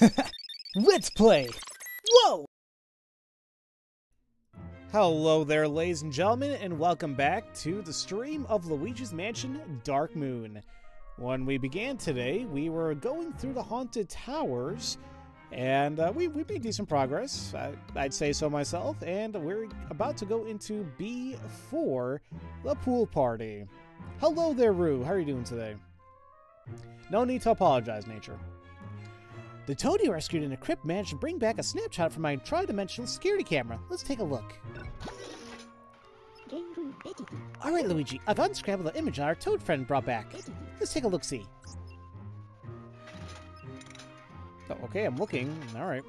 Let's play! Whoa! Hello there, ladies and gentlemen, and welcome back to the stream of Luigi's Mansion Dark Moon. When we began today, we were going through the Haunted Towers, and uh, we, we made decent progress, I, I'd say so myself, and we're about to go into B4, the pool party. Hello there, Rue. How are you doing today? No need to apologize, Nature. The toad you rescued in a crypt managed to bring back a snapshot from my tri-dimensional security camera. Let's take a look. Alright, Luigi, I've unscrambled the image our toad friend brought back. Let's take a look-see. Oh, okay, I'm looking. Alright.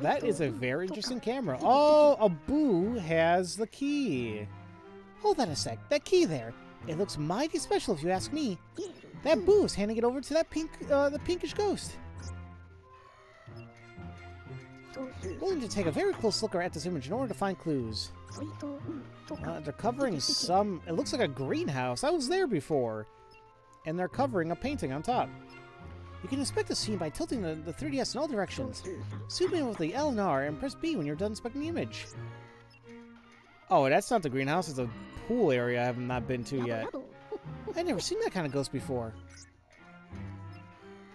That is a very interesting camera. Oh, a boo has the key. Hold on a sec. That key there. It looks mighty special if you ask me. That boo is handing it over to that pink, uh, the pinkish ghost. We'll need to take a very close look at this image in order to find clues. Uh, they're covering some... It looks like a greenhouse. I was there before. And they're covering a painting on top. You can inspect the scene by tilting the, the 3DS in all directions. Zoom in with the L and R and press B when you're done inspecting the image. Oh, that's not the greenhouse. It's a pool area I have not been to yet. I've never seen that kind of ghost before.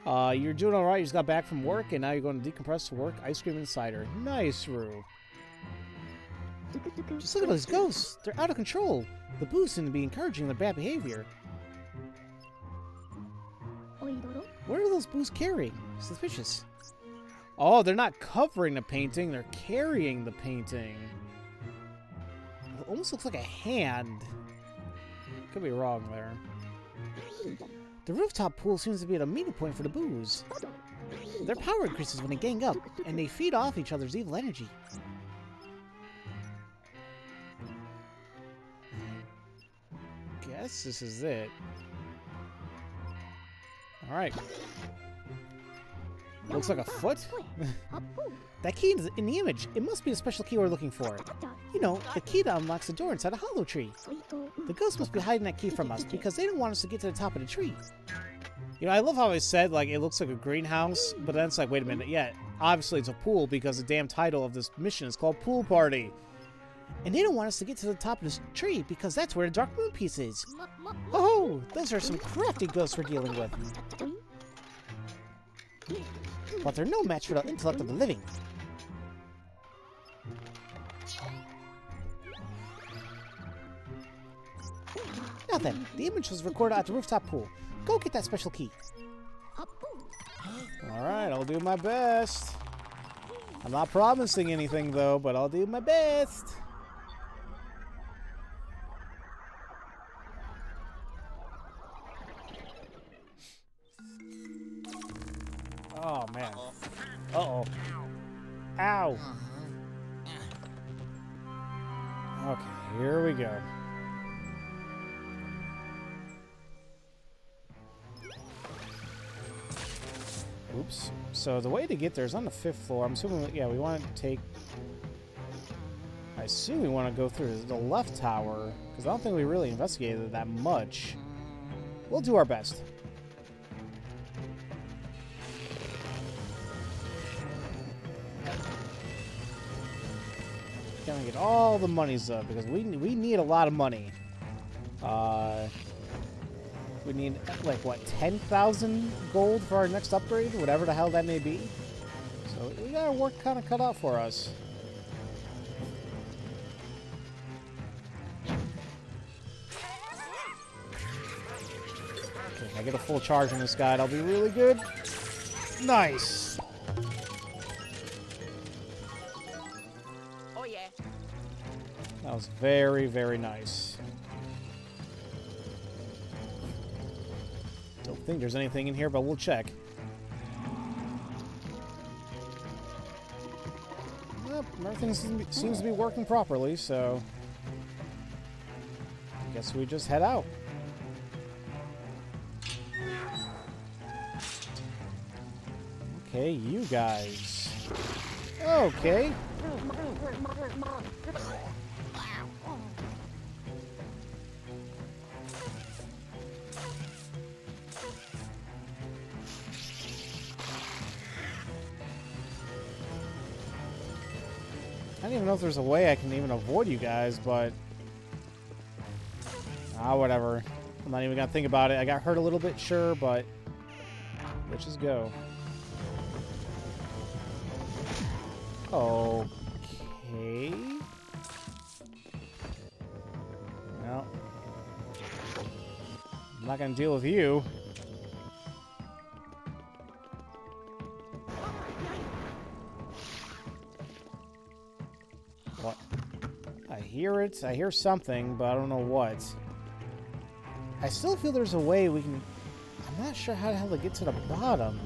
Uh, you're doing alright. You just got back from work, and now you're going to decompress to work. Ice cream and cider. Nice, Rue. Just look at those ghosts. They're out of control. The boos seem to be encouraging their bad behavior. What are those boos carrying? Suspicious. Oh, they're not covering the painting. They're carrying the painting. It almost looks like a hand. Could be wrong there. The rooftop pool seems to be at a meeting point for the boos. Their power increases when they gang up, and they feed off each other's evil energy. Guess this is it. Alright. Looks like a foot? that key is in the image. It must be a special key we're looking for. You know, the key that unlocks the door inside a hollow tree. The ghosts must be hiding that key from us because they don't want us to get to the top of the tree. You know, I love how I said, like, it looks like a greenhouse, but then it's like, wait a minute, yeah, obviously it's a pool because the damn title of this mission is called Pool Party. And they don't want us to get to the top of this tree because that's where the Dark Moon piece is. Oh, those are some crafty ghosts we're dealing with. But they're no match for the intellect of the living. Now then, the image was recorded at the rooftop pool. Go get that special key. Alright, I'll do my best. I'm not promising anything though, but I'll do my best. Oh man. Uh oh. Ow. Okay, here we go. Oops. So the way to get there is on the fifth floor. I'm assuming, yeah, we want to take... I assume we want to go through the left tower, because I don't think we really investigated that much. We'll do our best. Gonna get all the monies up, because we, we need a lot of money. Uh... We need, like, what, 10,000 gold for our next upgrade? Whatever the hell that may be. So we got our work kind of cut out for us. Okay, if I get a full charge on this guy, that'll be really good. Nice! Was very, very nice. Don't think there's anything in here, but we'll check. Everything seems to, be, seems to be working properly, so... I guess we just head out. Okay, you guys. Okay. Don't even know if there's a way I can even avoid you guys, but... Ah, whatever. I'm not even gonna think about it. I got hurt a little bit, sure, but... Let's just go. Okay... Well... I'm not gonna deal with you. I hear. I hear something, but I don't know what. I still feel there's a way we can... I'm not sure how the hell to get to the bottom.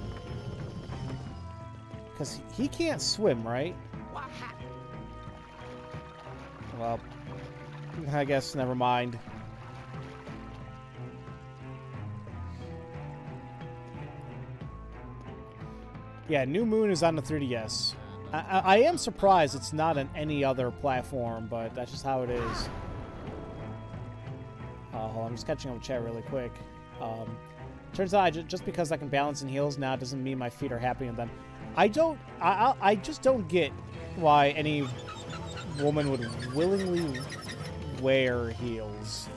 Because he can't swim, right? Well, I guess never mind. Yeah, New Moon is on the 3DS. I, I, am surprised it's not on any other platform, but that's just how it is. Uh, hold on, I'm just catching up with chat really quick. Um, turns out, just because I can balance in heels now doesn't mean my feet are happy in them. I don't. I, I, I just don't get why any woman would willingly wear heels.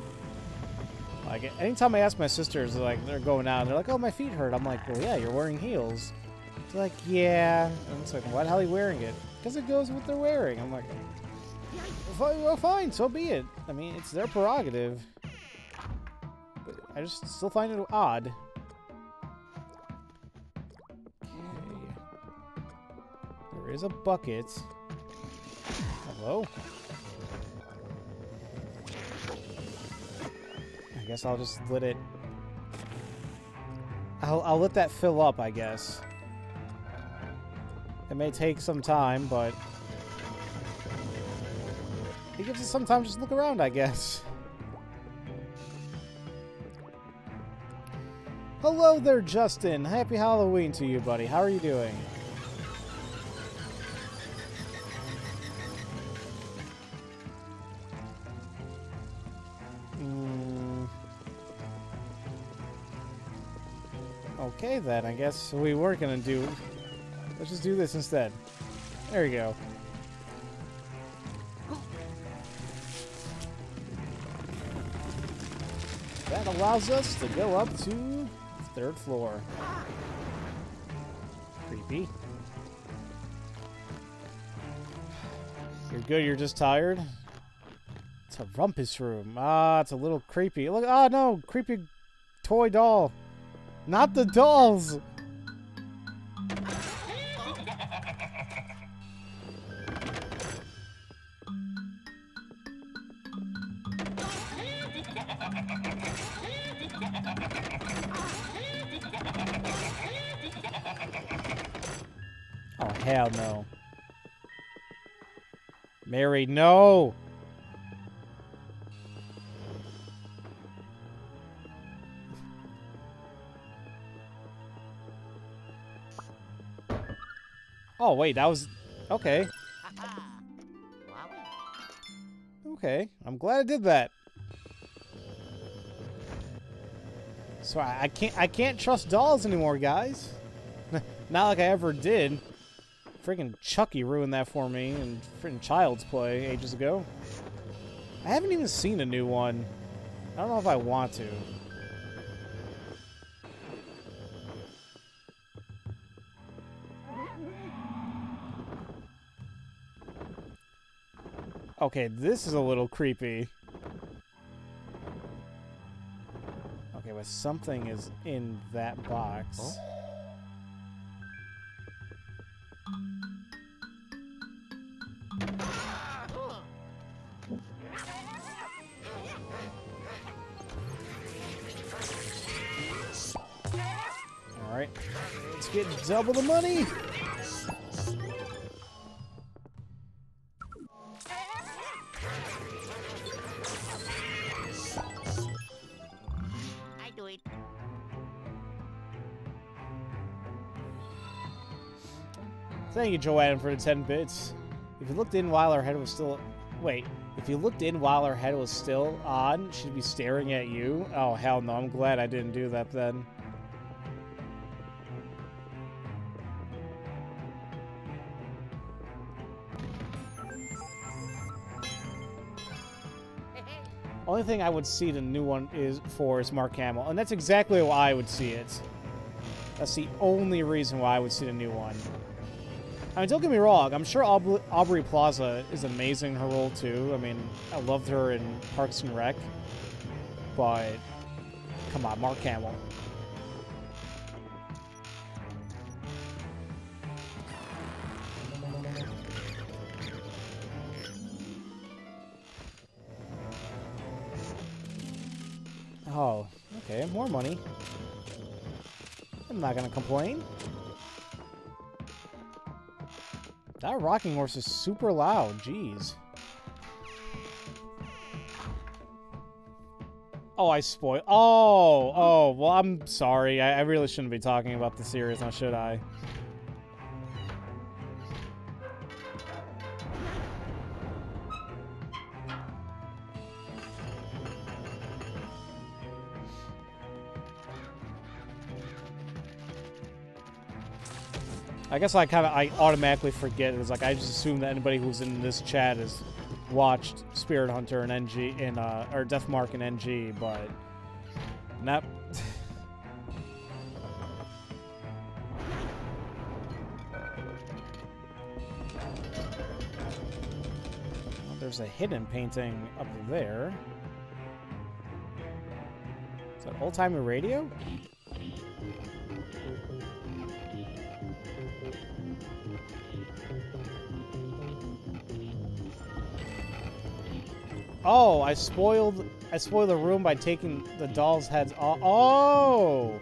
Like anytime I ask my sisters, like they're going out, and they're like, "Oh, my feet hurt." I'm like, "Well, yeah, you're wearing heels." They're like, "Yeah," and it's like, "Why the hell are you wearing it?" Because it goes with what they're wearing. I'm like, well, fine, so be it. I mean, it's their prerogative." But I just still find it odd. Okay. There is a bucket. Hello? I guess I'll just let it... I'll, I'll let that fill up, I guess. It may take some time, but... It gives us some time to just look around, I guess. Hello there, Justin. Happy Halloween to you, buddy. How are you doing? Mm. Okay then, I guess we were gonna do... Let's just do this instead. There we go. That allows us to go up to third floor. Creepy. You're good, you're just tired? It's a rumpus room. Ah, it's a little creepy. Look, ah, no, creepy toy doll. Not the dolls. No! Oh, wait, that was... Okay. Okay, I'm glad I did that. So I can't I can't trust dolls anymore, guys. Not like I ever did. Freaking Chucky ruined that for me in freaking Child's Play ages ago. I haven't even seen a new one. I don't know if I want to. Okay, this is a little creepy. Okay, but something is in that box. Alright, double the money! I do it. Thank you, Joanne, for the 10 bits. If you looked in while her head was still... Wait. If you looked in while her head was still on, she'd be staring at you? Oh, hell no. I'm glad I didn't do that then. Only thing I would see the new one is for is Mark Hamill, and that's exactly why I would see it. That's the only reason why I would see the new one. I mean, don't get me wrong. I'm sure Aub Aubrey Plaza is amazing in her role too. I mean, I loved her in Parks and Rec, but come on, Mark Hamill. Okay, more money. I'm not gonna complain. That rocking horse is super loud, jeez. Oh, I spoil. Oh, oh, well, I'm sorry. I, I really shouldn't be talking about the series now, should I? I guess I kind of I automatically forget. It's like I just assume that anybody who's in this chat has watched Spirit Hunter and NG in uh, or Deathmark and NG, but. Well, there's a hidden painting up there. Is that old timey radio? Oh, I spoiled I spoiled the room by taking the doll's heads off. Oh,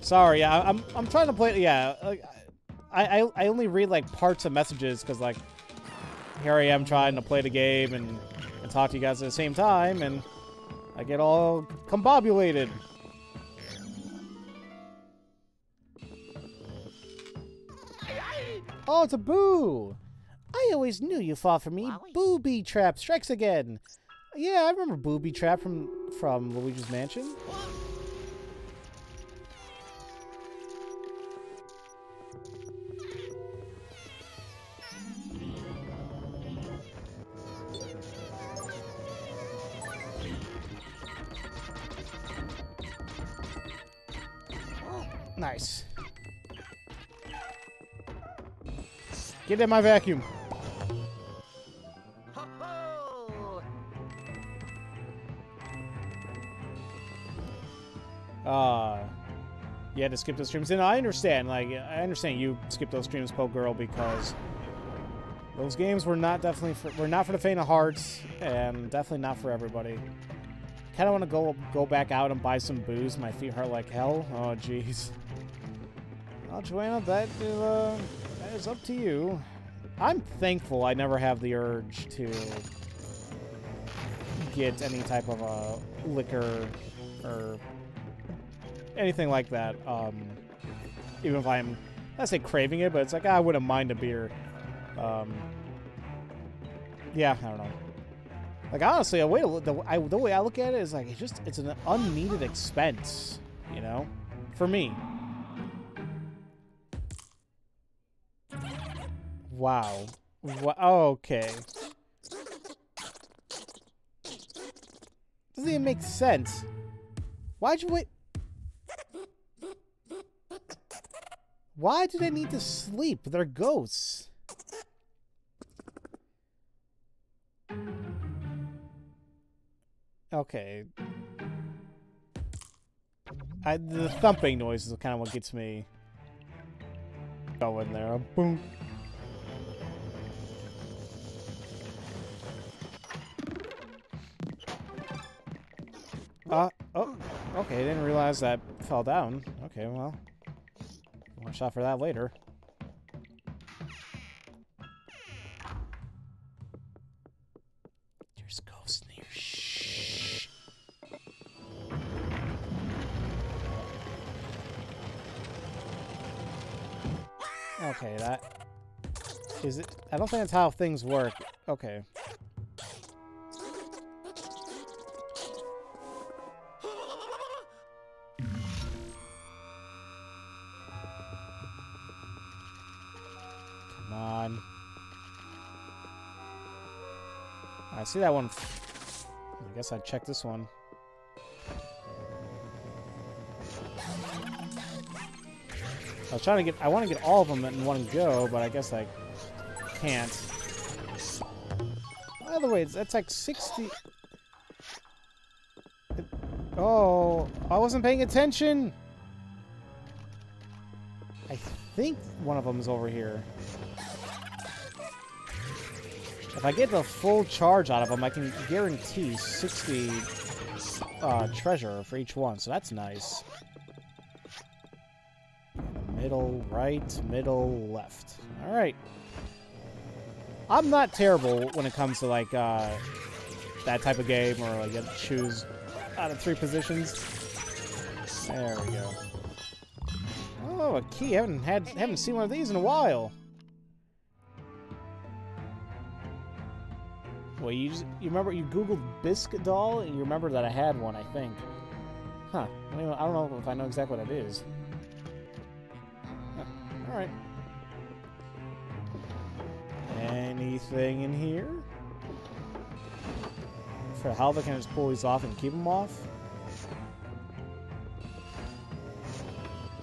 sorry. Yeah, I'm I'm trying to play. Yeah, uh, I I I only read like parts of messages because like here I am trying to play the game and and talk to you guys at the same time, and I get all combobulated. Oh, it's a boo! I always knew you fought for me. Wowie. Booby Trap strikes again. Yeah, I remember Booby Trap from from Luigi's Mansion. Nice. Get in my vacuum. To skip those streams, and I understand. Like, I understand you skip those streams, Poe Girl, because those games were not definitely for, were not for the faint of hearts, and definitely not for everybody. Kind of want to go go back out and buy some booze. My feet hurt like hell. Oh, jeez. Well, Joanna, that uh, that is up to you. I'm thankful I never have the urge to get any type of a liquor or anything like that. Um, even if I'm, I say craving it, but it's like ah, I wouldn't mind a beer. Um, yeah, I don't know. Like honestly, the way to, the, I, the way I look at it is like it's just it's an unneeded expense, you know, for me. Wow. Okay. Doesn't even make sense. Why'd you wait? Why do they need to sleep? They're ghosts. Okay. I, the thumping noise is kind of what gets me going there. Boom. Uh, oh, okay, I didn't realize that fell down. Okay, well, watch out for that later. There's ghosts near. Shh. Okay, that is it. I don't think that's how things work. Okay. I see that one. I guess I'd check this one. I was trying to get, I want to get all of them in one go, but I guess I can't. By the way, that's like 60... Oh, I wasn't paying attention! I think one of them is over here. If I get the full charge out of them, I can guarantee 60 uh, treasure for each one, so that's nice. Middle, right, middle, left. Alright. I'm not terrible when it comes to, like, uh, that type of game, or, like, you to choose out of three positions. There we go. Oh, a key. I haven't had haven't seen one of these in a while. Well, you just, you remember you googled biscuit doll and you remember that I had one, I think. Huh. I don't, I don't know if I know exactly what it is. Huh. All right. Anything in here? For how can just pull these off and keep them off?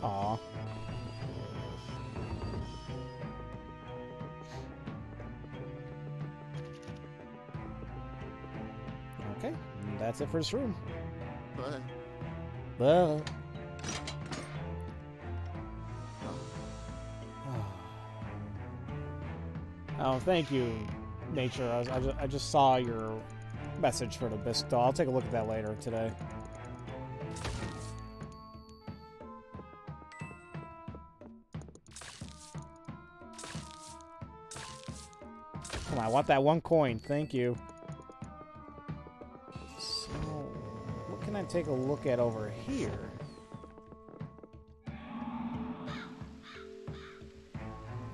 Aw. That's it for this room. Uh, Well. Oh, thank you, Nature. I, was, I, just, I just saw your message for the biscuit doll. I'll take a look at that later today. Come on, I want that one coin. Thank you. Take a look at over here?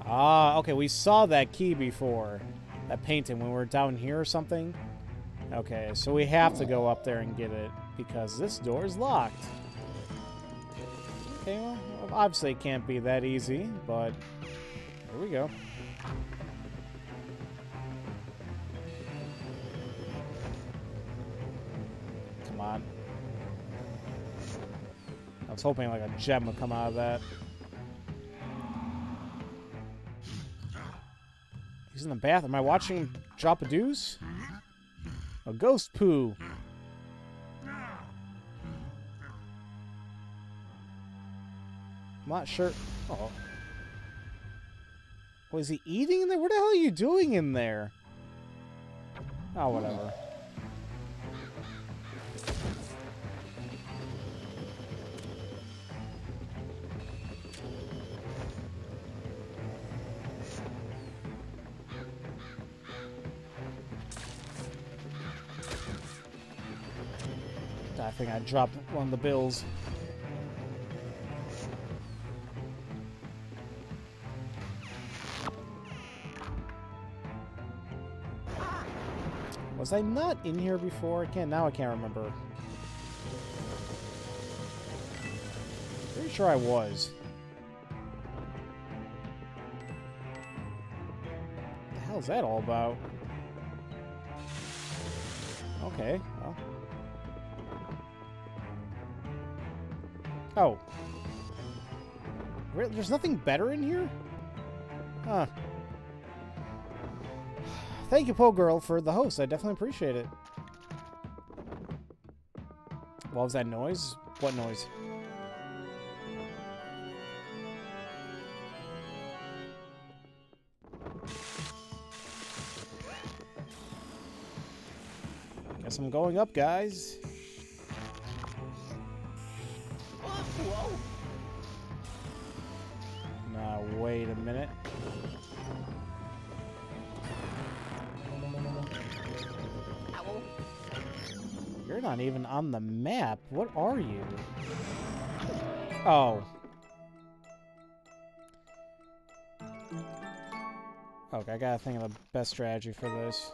Ah, okay, we saw that key before. That painting when we were down here or something. Okay, so we have to go up there and get it because this door is locked. Okay, well, obviously it can't be that easy, but here we go. Come on. I was hoping like a gem would come out of that. He's in the bath. Am I watching him drop a deuce? A ghost poo. I'm not sure. Oh. Was he eating in there? What the hell are you doing in there? Oh, whatever. Think I dropped one of the bills. Was I not in here before? I can't. Now I can't remember. Pretty sure I was. What the hell is that all about? Okay, Oh. Re- There's nothing better in here? Huh. Thank you, Po Girl, for the host. I definitely appreciate it. What was that noise? What noise? Guess I'm going up, guys. Even on the map. What are you? Oh. Okay, I gotta think of the best strategy for this.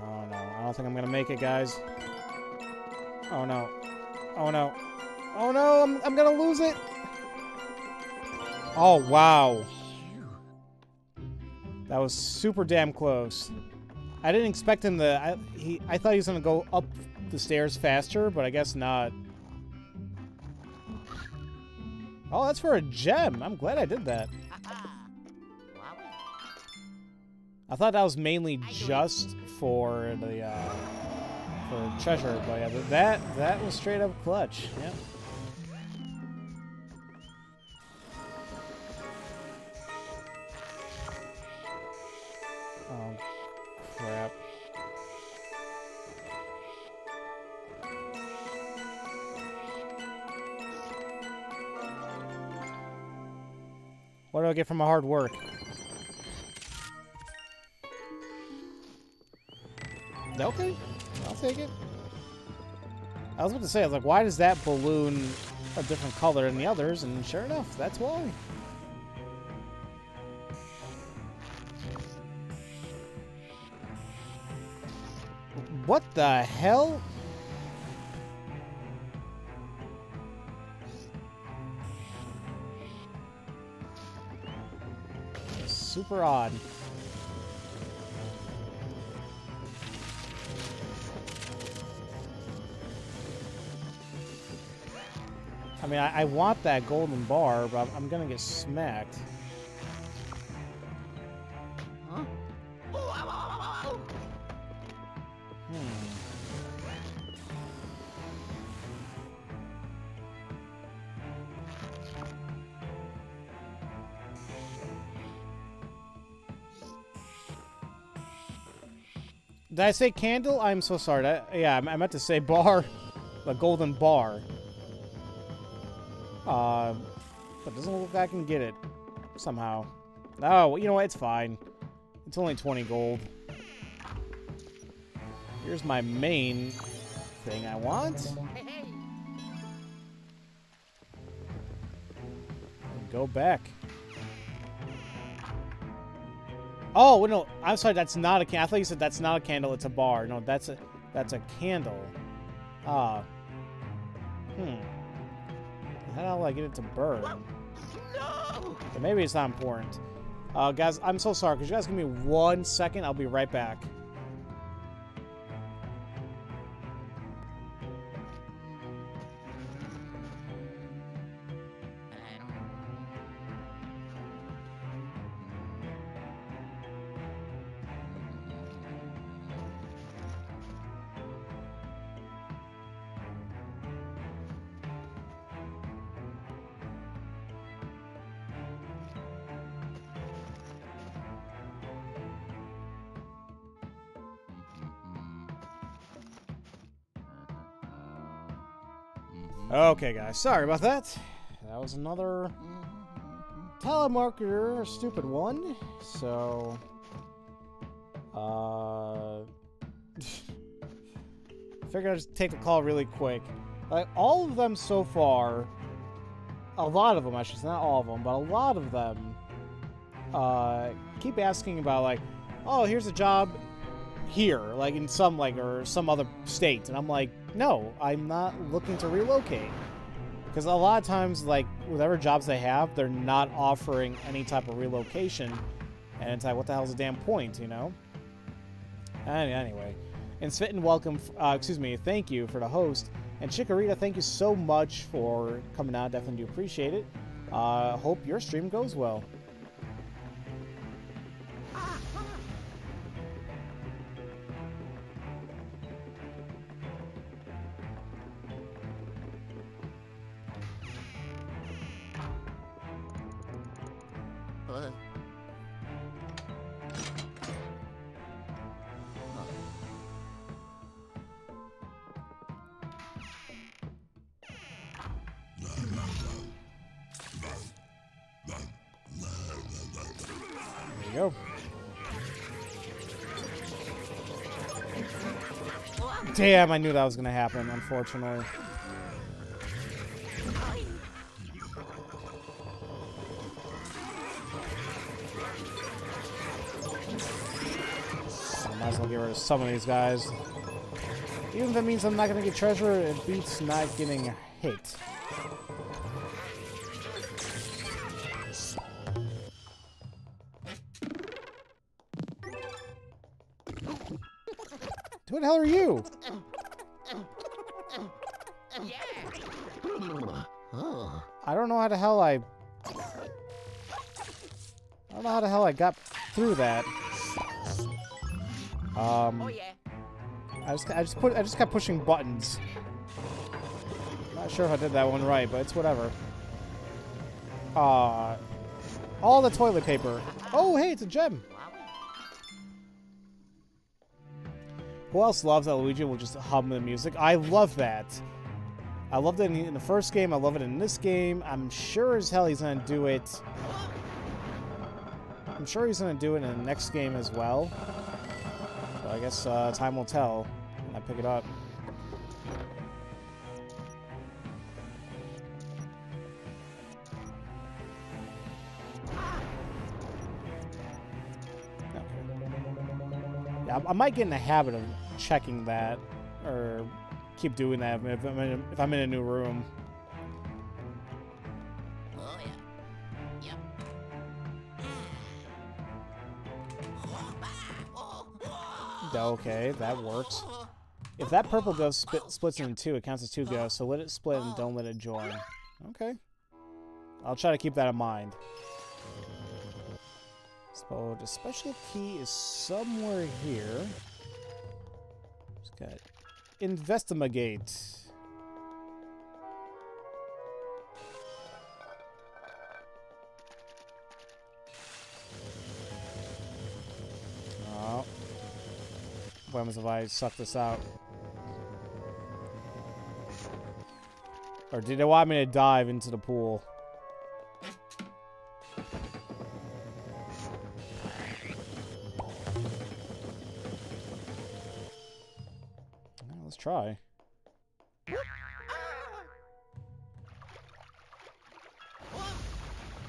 Oh no, I don't think I'm gonna make it, guys. Oh no. Oh no. Oh no, I'm, I'm gonna lose it! Oh, wow. That was super damn close. I didn't expect him to. I, he, I thought he was gonna go up the stairs faster, but I guess not. Oh, that's for a gem. I'm glad I did that. I thought that was mainly just for the uh, for treasure, but yeah, that that was straight up clutch. Yeah. Get from my hard work? Okay, I'll take it. I was about to say, I was like, why does that balloon a different color than the others? And sure enough, that's why. What the hell? Super odd. I mean, I, I want that golden bar, but I'm, I'm gonna get smacked. I say candle? I'm so sorry. That, yeah, I I meant to say bar. A golden bar. Uh, but doesn't look like I can get it somehow. Oh, you know what? It's fine. It's only 20 gold. Here's my main thing I want. Go back. Oh no! I'm sorry. That's not a candle. I thought you said that's not a candle. It's a bar. No, that's a that's a candle. Ah. hmm. How do I get it to burn? No! But maybe it's not important. Uh, guys, I'm so sorry. Could you guys give me one second? I'll be right back. Okay, guys. Sorry about that. That was another telemarketer, stupid one. So, uh, figured I'd just take the call really quick. Like all of them so far, a lot of them, I should not all of them, but a lot of them, uh, keep asking about like, oh, here's a job here, like in some like or some other state, and I'm like, no, I'm not looking to relocate. Because a lot of times, like, whatever jobs they have, they're not offering any type of relocation. And it's like, what the hell's the damn point, you know? And anyway. And Svitten, welcome, uh, excuse me, thank you for the host. And Chikorita, thank you so much for coming out. Definitely do appreciate it. Uh, hope your stream goes well. AM, I knew that was going to happen, unfortunately. So I might as well get rid of some of these guys. Even if that means I'm not going to get treasure, it beats not getting hit. Who the hell are you? How the hell I... I don't know how the hell I got through that. Um, Oh yeah. I just, I just put, I just kept pushing buttons. Not sure if I did that one right, but it's whatever. Uh, all the toilet paper. Oh, hey, it's a gem. Who else loves that Luigi will just hum the music? I love that. I loved it in, the first game. I love it in this game. I'm sure as hell he's gonna do it. I'm sure he's gonna do it in the next game as well. But I guess uh, time will tell when I pick it up. Yeah, I- I might get in the habit of checking that, or keep doing that if I'm in a, if I'm in a new room. Oh yeah. Yep. Okay, that works. If that purple ghost split, splits into two, it counts as two ghosts, so let it split and don't let it join. Okay. I'll try to keep that in mind. So the special key is somewhere here. Just got investigate. Oh. What happens if I suck this out? Or did they want me to dive into the pool? Try.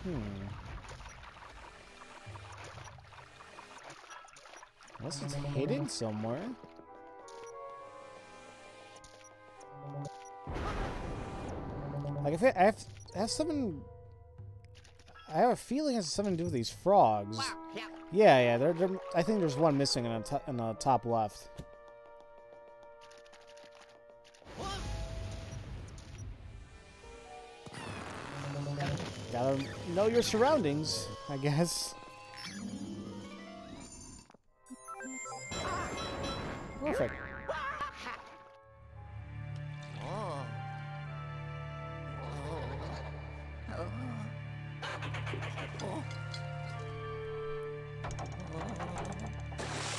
Hmm. Unless it's hidden somewhere. Like if it I have, has something I have a feeling it has something to do with these frogs. Yeah. Yeah. They're, they're, I think there's one missing in the, to- in the top left. Know your surroundings, I guess. Perfect.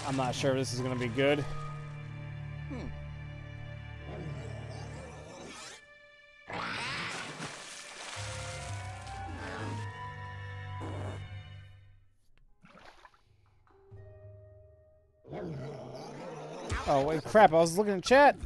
I'm not sure this is gonna be good. Crap! I was looking at chat.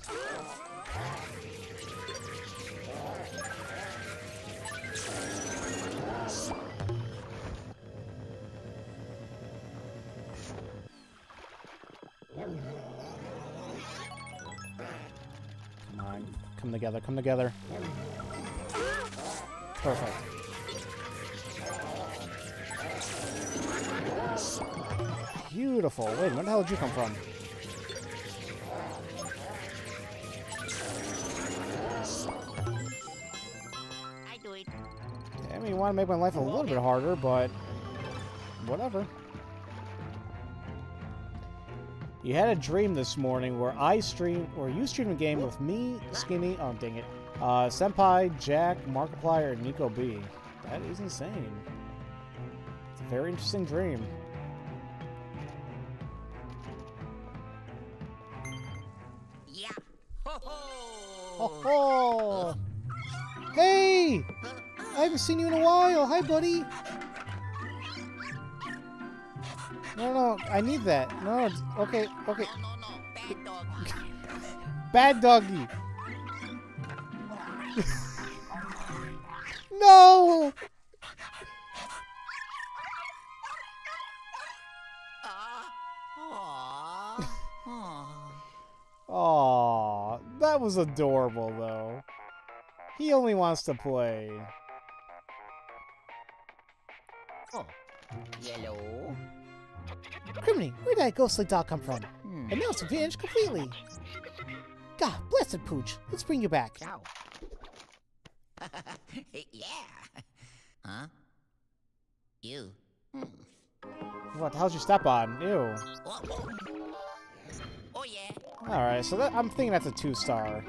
Come on, come together, come together. Perfect. Beautiful. Wait, where the hell did you come from? Want to make my life a little bit harder, but whatever. You had a dream this morning where I stream, or you stream a game with me, Skinny, oh dang it, uh, Senpai, Jack, Markiplier, and Nico B. That is insane. It's a very interesting dream. Yeah. Ho Oh, ho. oh. Hey! I haven't seen you in a while. Hi, buddy. No, no, I need that. No, it's, okay, okay. No, no, no. Bad doggy. no! Ah. Aw. Aw. Aw, that was adorable, though. He only wants to play. Criminy, where did that ghostly dog come from? and now it's vanished completely. God, blessed Pooch. Let's bring you back. Ow. yeah. Huh? You. Hmm. What the hell's your step on? Ew. Oh, oh. oh yeah. Alright, so that, I'm thinking that's a two star.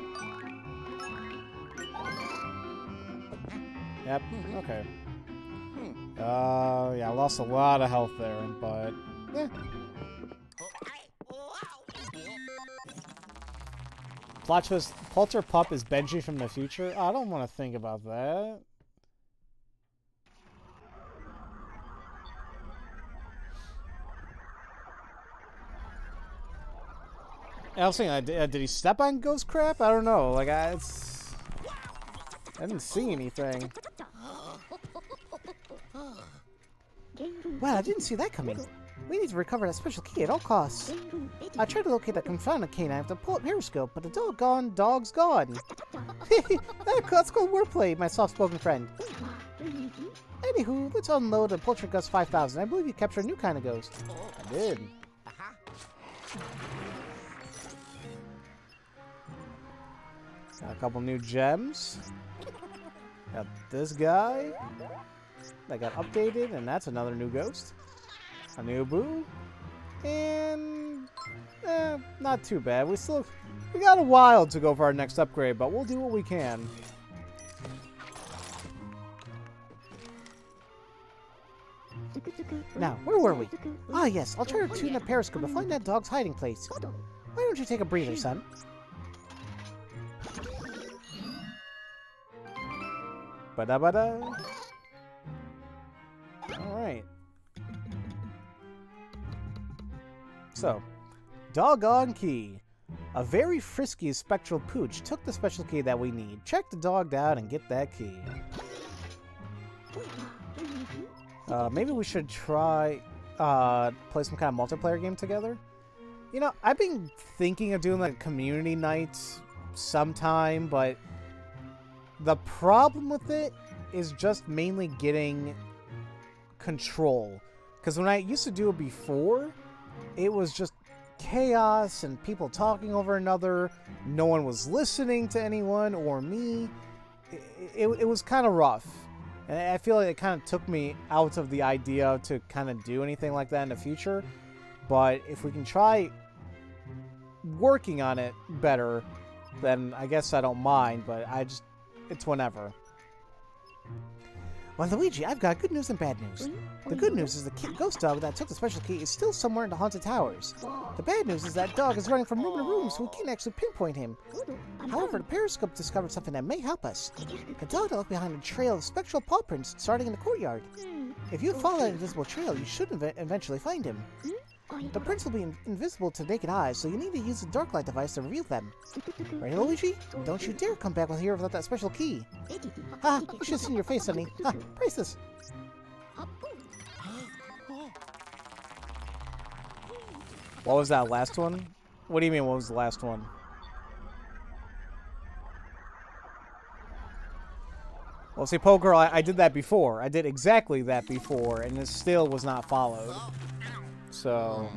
Yep, okay. Uh, yeah, I lost a lot of health there, but... Eh. Plot twist, Polterpup is Benji from the future? I don't want to think about that. I was thinking, uh, did, he step on ghost crap? I don't know. Like, I, I didn't see anything. Wow, I didn't see that coming. We need to recover that special key at all costs. I tried to locate that confounded canine with the pull-up periscope, but the doggone dog's gone. That- That's called wordplay, my soft-spoken friend. Anywho, let's unload a Poltergust 5000. I believe you captured a new kind of ghost. I did. Got a couple new gems. Got this guy. That got updated, and that's another new ghost. A new boo. And... Eh, not too bad. We still... We got a while to go for our next upgrade, but we'll do what we can. Now, where were we? Ah, yes. I'll try to tune the periscope to find that dog's hiding place. Why don't you take a breather, son? Ba-da-ba-da. Alright. So, doggone key. A very frisky spectral pooch took the special key that we need. Check the dog down and get that key. Uh, maybe we should try uh, play some kind of multiplayer game together. You know, I've been thinking of doing like community night sometime, but the problem with it is just mainly getting control. Because when I used to do it before, it was just chaos and people talking over another. No one was listening to anyone or me. It, it, it was kind of rough. And I feel like it kind of took me out of the idea to kind of do anything like that in the future. But if we can try working on it better, then I guess I don't mind. But I just, it's whenever. Well, Luigi, I've got good news and bad news. Mm-hmm. The good news is the ki- ghost dog that took the special key is still somewhere in the haunted towers. The bad news is that dog is running from room to room, so we can't actually pinpoint him. Mm-hmm. However, the periscope discovered something that may help us. The dog left behind a trail of spectral paw prints starting in the courtyard. Mm. If you oh, follow that invisible trail, you should ev- eventually find him. Mm. Oh, the prints will be in- invisible to naked eyes, so you need to use the dark light device to reveal them. Right, Luigi? Don't you dare come back with here without that special key. Ha! You should have seen your face, honey. Ha! Priceless. What was that last one? What do you mean, what was the last one? Well, see, Poe Girl, I, I did that before. I did exactly that before, and it still was not followed. So.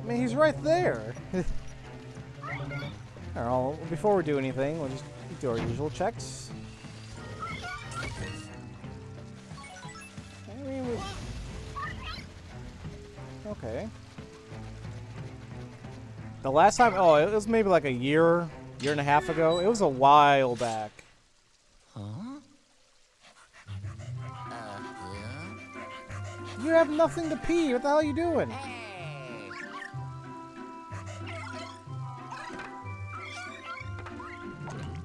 I mean, he's right there. Before we do anything, we'll just do our usual checks. I mean, we- Okay. The last time, oh, it was maybe like a year, year and a half ago. It was a while back. Huh? Uh. You have nothing to pee. What the hell are you doing?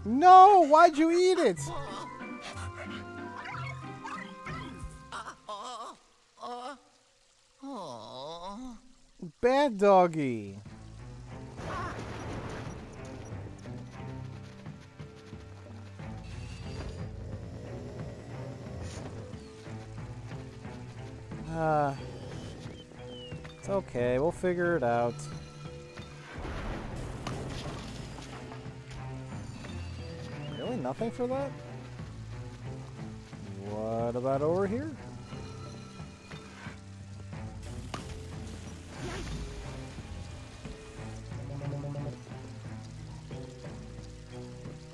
No! Why'd you eat it? Bad doggy. Uh, it's okay, we'll figure it out. Nothing for that? What about over here?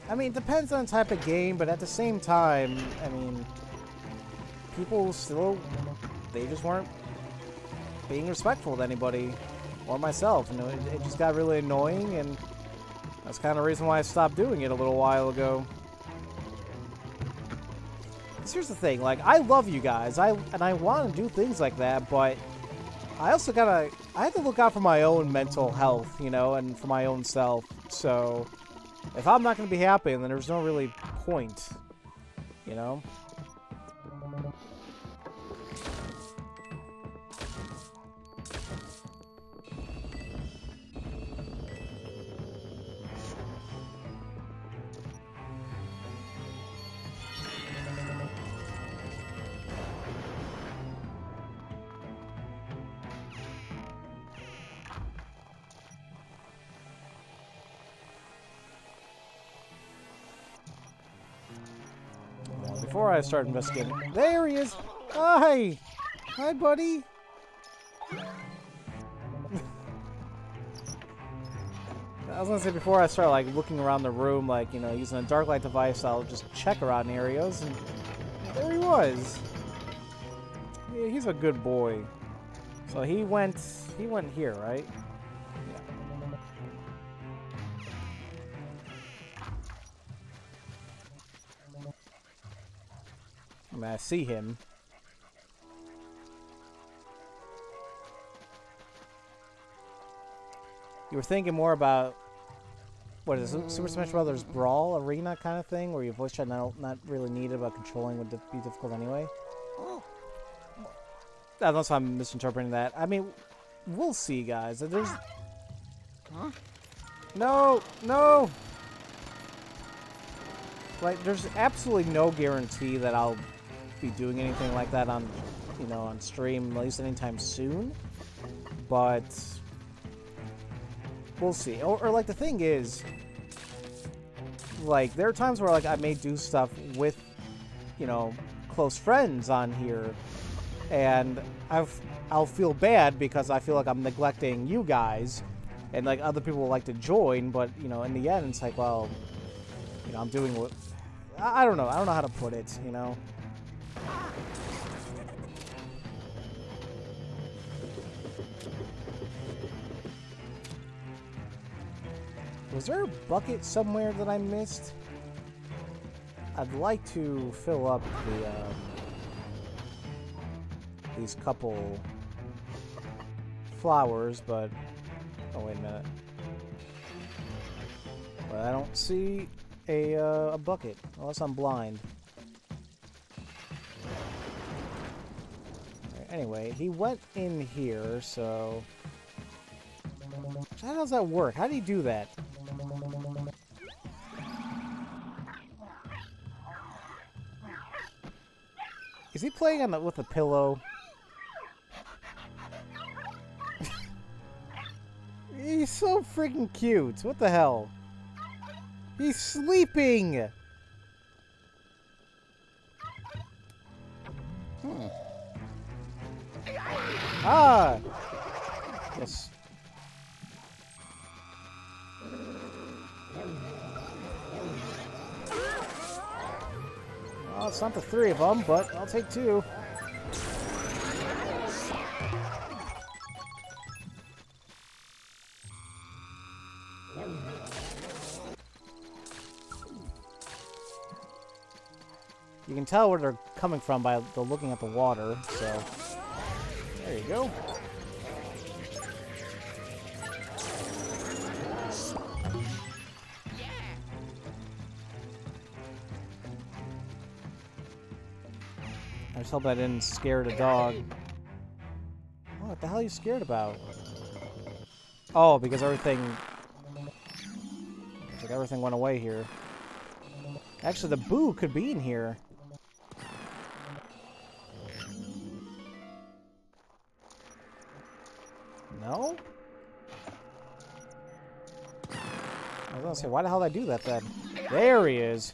I mean, it depends on type of game, but at the same time, I mean, people still, they just weren't being respectful to anybody or myself. You know, it, it just got really annoying, and that's kind of the reason why I stopped doing it a little while ago. Here's the thing, like, I love you guys, I and I want to do things like that, but I also gotta, I have to look out for my own mental health, you know, and for my own self, so... If I'm not to be happy, then there's no really point, you know? I start investigating. There he is! Hi! Hi, buddy! I was gonna say before I start like looking around the room, like you know, using a dark light device, I'll just check around areas, and there he was. Yeah, he's a good boy. So he went, he went here, right? I I see him. You were thinking more about what is it, Super Smash Brothers Brawl Arena kind of thing, where your voice chat not not really needed, but controlling would be difficult anyway. I don't Unless I'm misinterpreting that. I mean, we'll see, guys. There's. Huh? No, no. Like, there's absolutely no guarantee that I'll be doing anything like that on, you know, on stream, at least anytime soon. But we'll see. Or, or like the thing is, like there are times where like I may do stuff with, you know, close friends on here, and I've I'll feel bad because I feel like I'm neglecting you guys, and like other people like to join, but you know, in the end, it's like, well, you know, I'm doing what I don't know. I don't know how to put it. You know. Was there a bucket somewhere that I missed? I'd like to fill up the, um, these couple flowers, but... Oh, wait a minute. But I don't see a, uh, a bucket, unless I'm blind. Anyway, he went in here, so... How does that work? How do you do that? Is he playing on the, with a pillow? He's so freaking cute. What the hell? He's sleeping! Hmm. Ah! Yes. Well, it's not the three of them, but I'll take two. You can tell where they're coming from by the looking at the water, so there you go. I just hope I didn't scare the dog. Oh, what the hell are you scared about? Oh, because everything... like everything went away here. Actually, the boo could be in here. No? I was gonna say, why the hell did I do that then? There he is.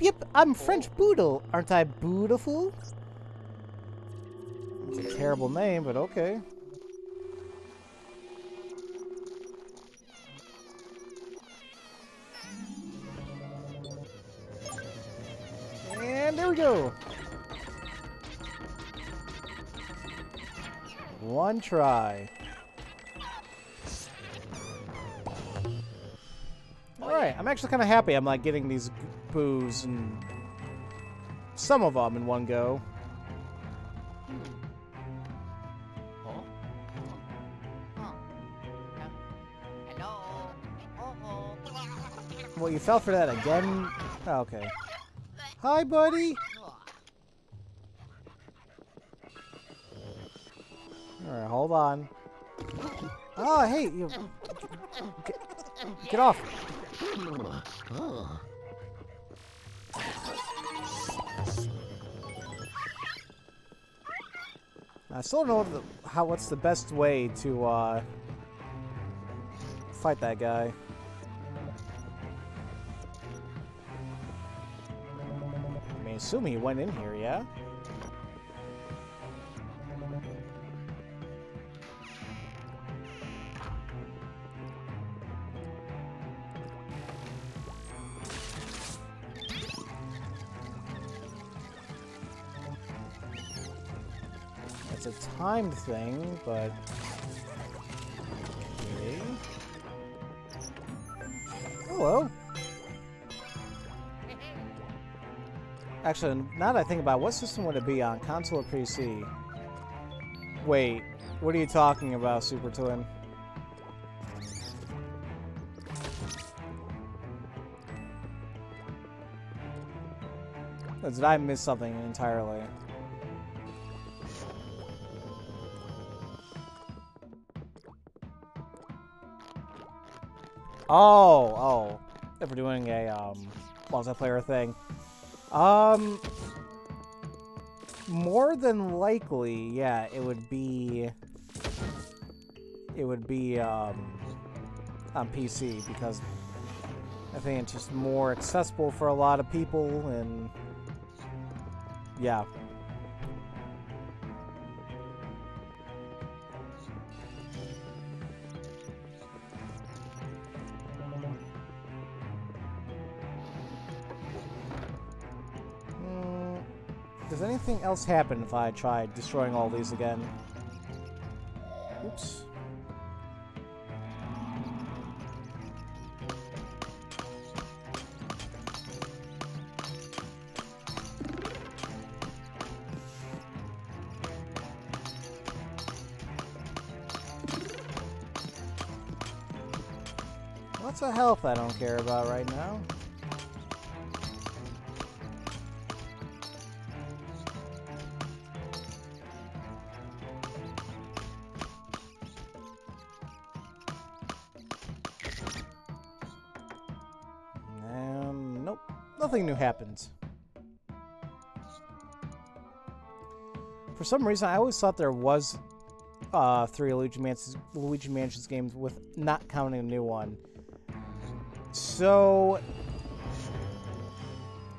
Yep, yep, I'm French Boodle. Aren't I beautiful? It's a terrible name, but okay. And there we go. One try. Alright, I'm actually kind of happy I'm like getting these boos and some of them in one go. Well, you fell for that again? Oh, okay. Hi, buddy! Alright, hold on. Oh, hey! You, get, get off! I still don't know what the, how what's the best way to uh, fight that guy. I mean, assuming he went in here, yeah? Thing, but... Okay. Oh, Hello. Actually, now that I think about it, what system would it be on? Console or PC? Wait, what are you talking about, Super Twin? Did I miss something entirely? Oh, oh. If we're doing a um, multiplayer thing. Um, more than likely, yeah, it would be. It would be um, on PC because I think it's just more accessible for a lot of people, and yeah. Else happen if I try destroying all these again? Oops. Lots health I don't care about right now. Happens. For some reason, I always thought there was uh, three Luigi Mansions, Luigi Mansions games with not counting a new one. So,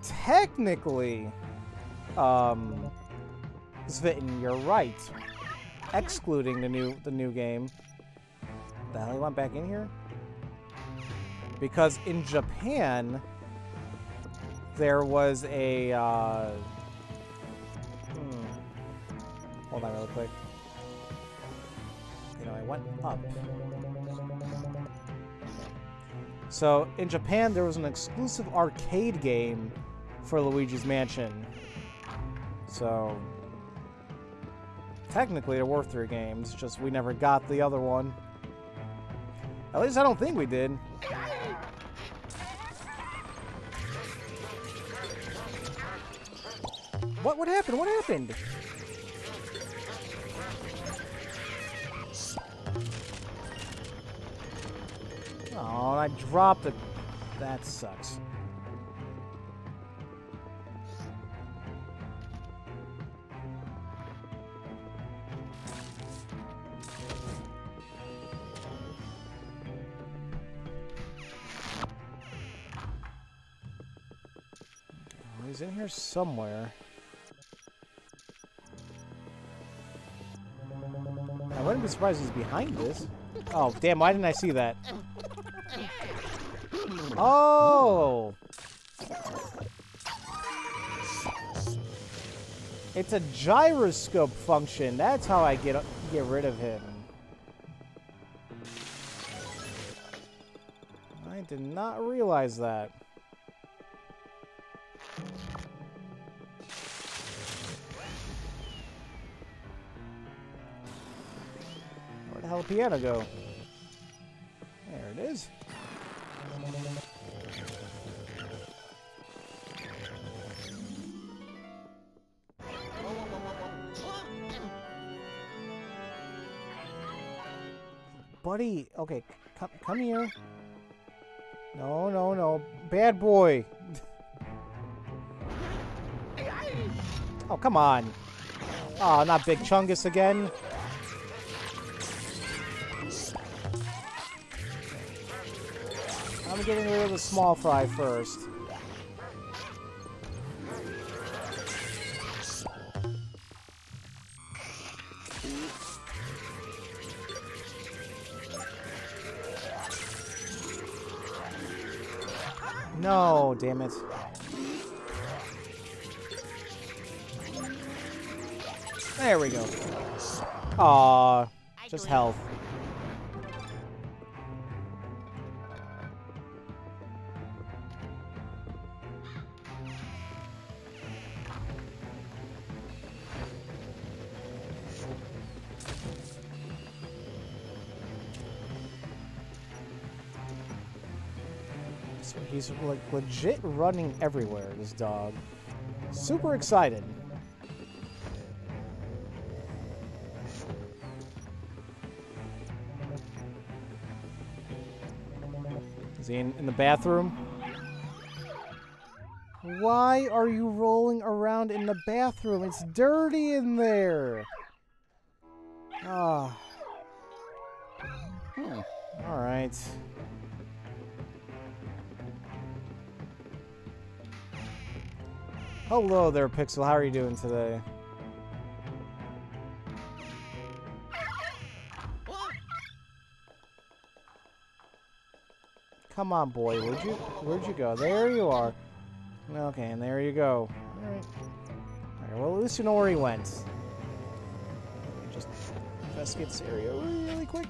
technically, um, you're right. Excluding the new the new game. The hell he back in here? Because in Japan, there was a. Uh, hmm. Hold on, really quick. You know, I went up. So in Japan, there was an exclusive arcade game for Luigi's Mansion. So technically, there were three games. Just we never got the other one. At least I don't think we did. What? What happened? What happened? Oh, I dropped it. That sucks. Oh, in here somewhere. I surprised he's behind this. Oh, damn, why didn't I see that? Oh! It's a gyroscope function. That's how I get get rid of him. I did not realize that. Piano go? There it is. Buddy, okay, come come here. No, no, no. Bad boy. oh, come on. Oh, not Big Chungus again. I'm getting rid of the small fry first. No, damn it. There we go. Aw, just health. So he's like legit running everywhere, this dog. Super excited. Is he in, in the bathroom? Why are you rolling around in the bathroom? It's dirty in there. Ah. Hmm. All right. Hello there, Pixel. How are you doing today? Come on, boy. Where'd you Where'd you go? There you are. Okay, and there you go. All right. All right. Well, at least you know where he went. Just investigate this area really quick.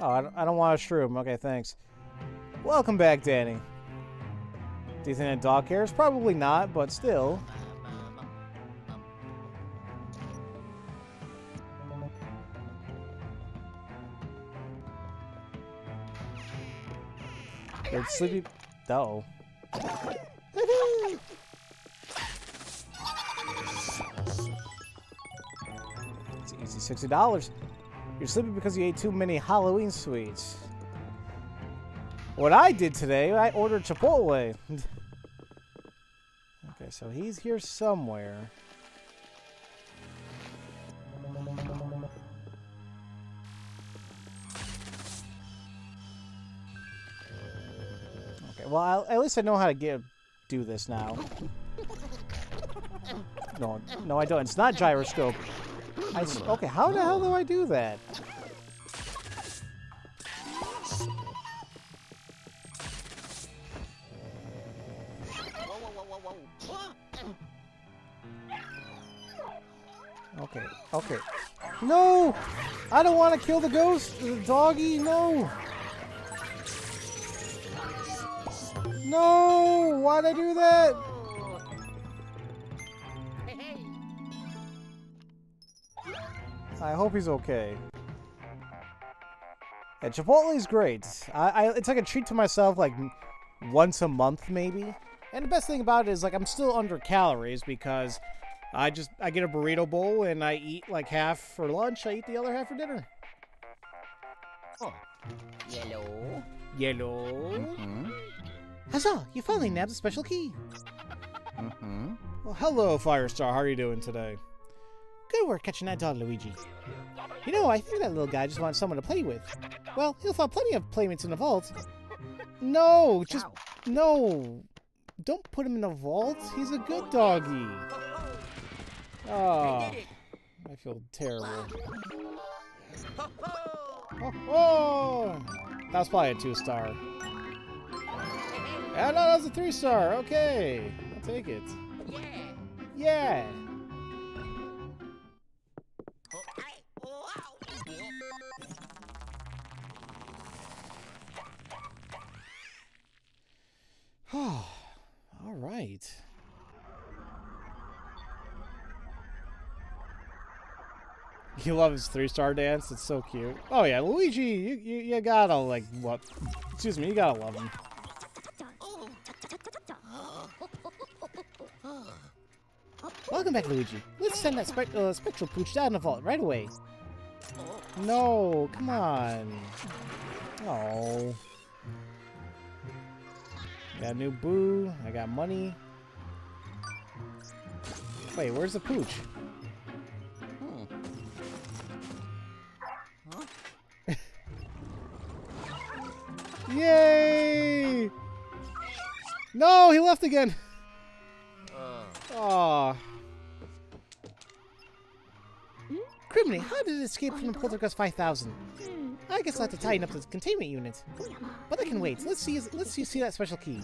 Oh, I don't, want a shroom. Okay, thanks. Welcome back, Danny. Do you think that dog cares? Probably not, but still. Did Sleepy... Oh. It's easy $60. You're sleeping because you ate too many Halloween sweets. What I did today, I ordered Chipotle. okay, so he's here somewhere. Okay, well, I'll, at least I know how to get do this now. No, no, I don't. It's not gyroscope. I okay, how the hell do I do that? Okay, okay. No! I don't want to kill the ghost, the doggy, no! No! Why'd I do that? I hope he's okay. Yeah, Chipotle's great. I, I, it's like a treat to myself, like once a month maybe. And the best thing about it is like I'm still under calories because I just I get a burrito bowl and I eat like half for lunch. I eat the other half for dinner. Oh. Yellow. Yellow. Mm-hmm. Huzzah! You finally nabbed a special key. Mm-hmm. Well, hello, Firestar. How are you doing today? Good work catching that dog, Luigi. You know, I think that little guy just wants someone to play with. Well, he'll find plenty of playmates in the vault. No, just no. Don't put him in the vault. He's a good doggy. Oh, I feel terrible. Oh, oh. That was probably a two star. Yeah, no, that was a three star. Okay, I'll take it. Yeah. All right. You love his three-star dance. It's so cute. Oh yeah, Luigi, you, you you gotta like what? Excuse me, you gotta love him. Welcome back, Luigi. Let's send that spe uh, spectral pooch down the vault right away. No, come on. Oh. Got a new boo. I got money. Wait, where's the pooch? Hmm. Yay! No, he left again. Uh. Aw. Criminy, how did it escape oh, from the Poltergust 5000? I guess I'll have to tighten up the containment unit. But I can wait. Let's see let's see, see that special key.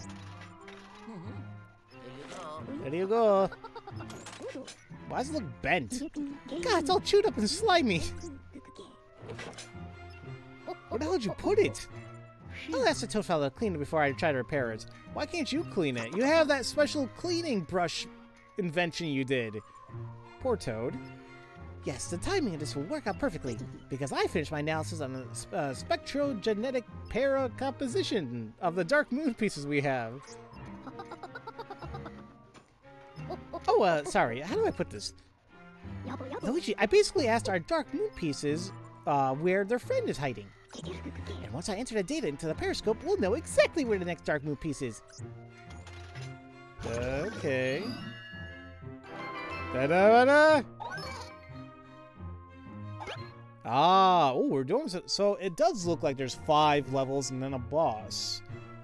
There you go. Why does it look bent? God, it's all chewed up and slimy. Where the hell did you put it? I'll ask the toad fella to clean it before I try to repair it. Why can't you clean it? You have that special cleaning brush invention you did. Poor Toad. Yes, the timing of this will work out perfectly, because I finished my analysis on the uh, spectrogenetic para-composition of the dark moon pieces we have. Oh, uh, sorry, how do I put this? Luigi, I basically asked our dark moon pieces uh, where their friend is hiding. And once I enter the data into the periscope, we'll know exactly where the next dark moon piece is. Okay. Da-da-da-da! Ah, oh, we're doing so. So it does look like there's five levels and then a boss.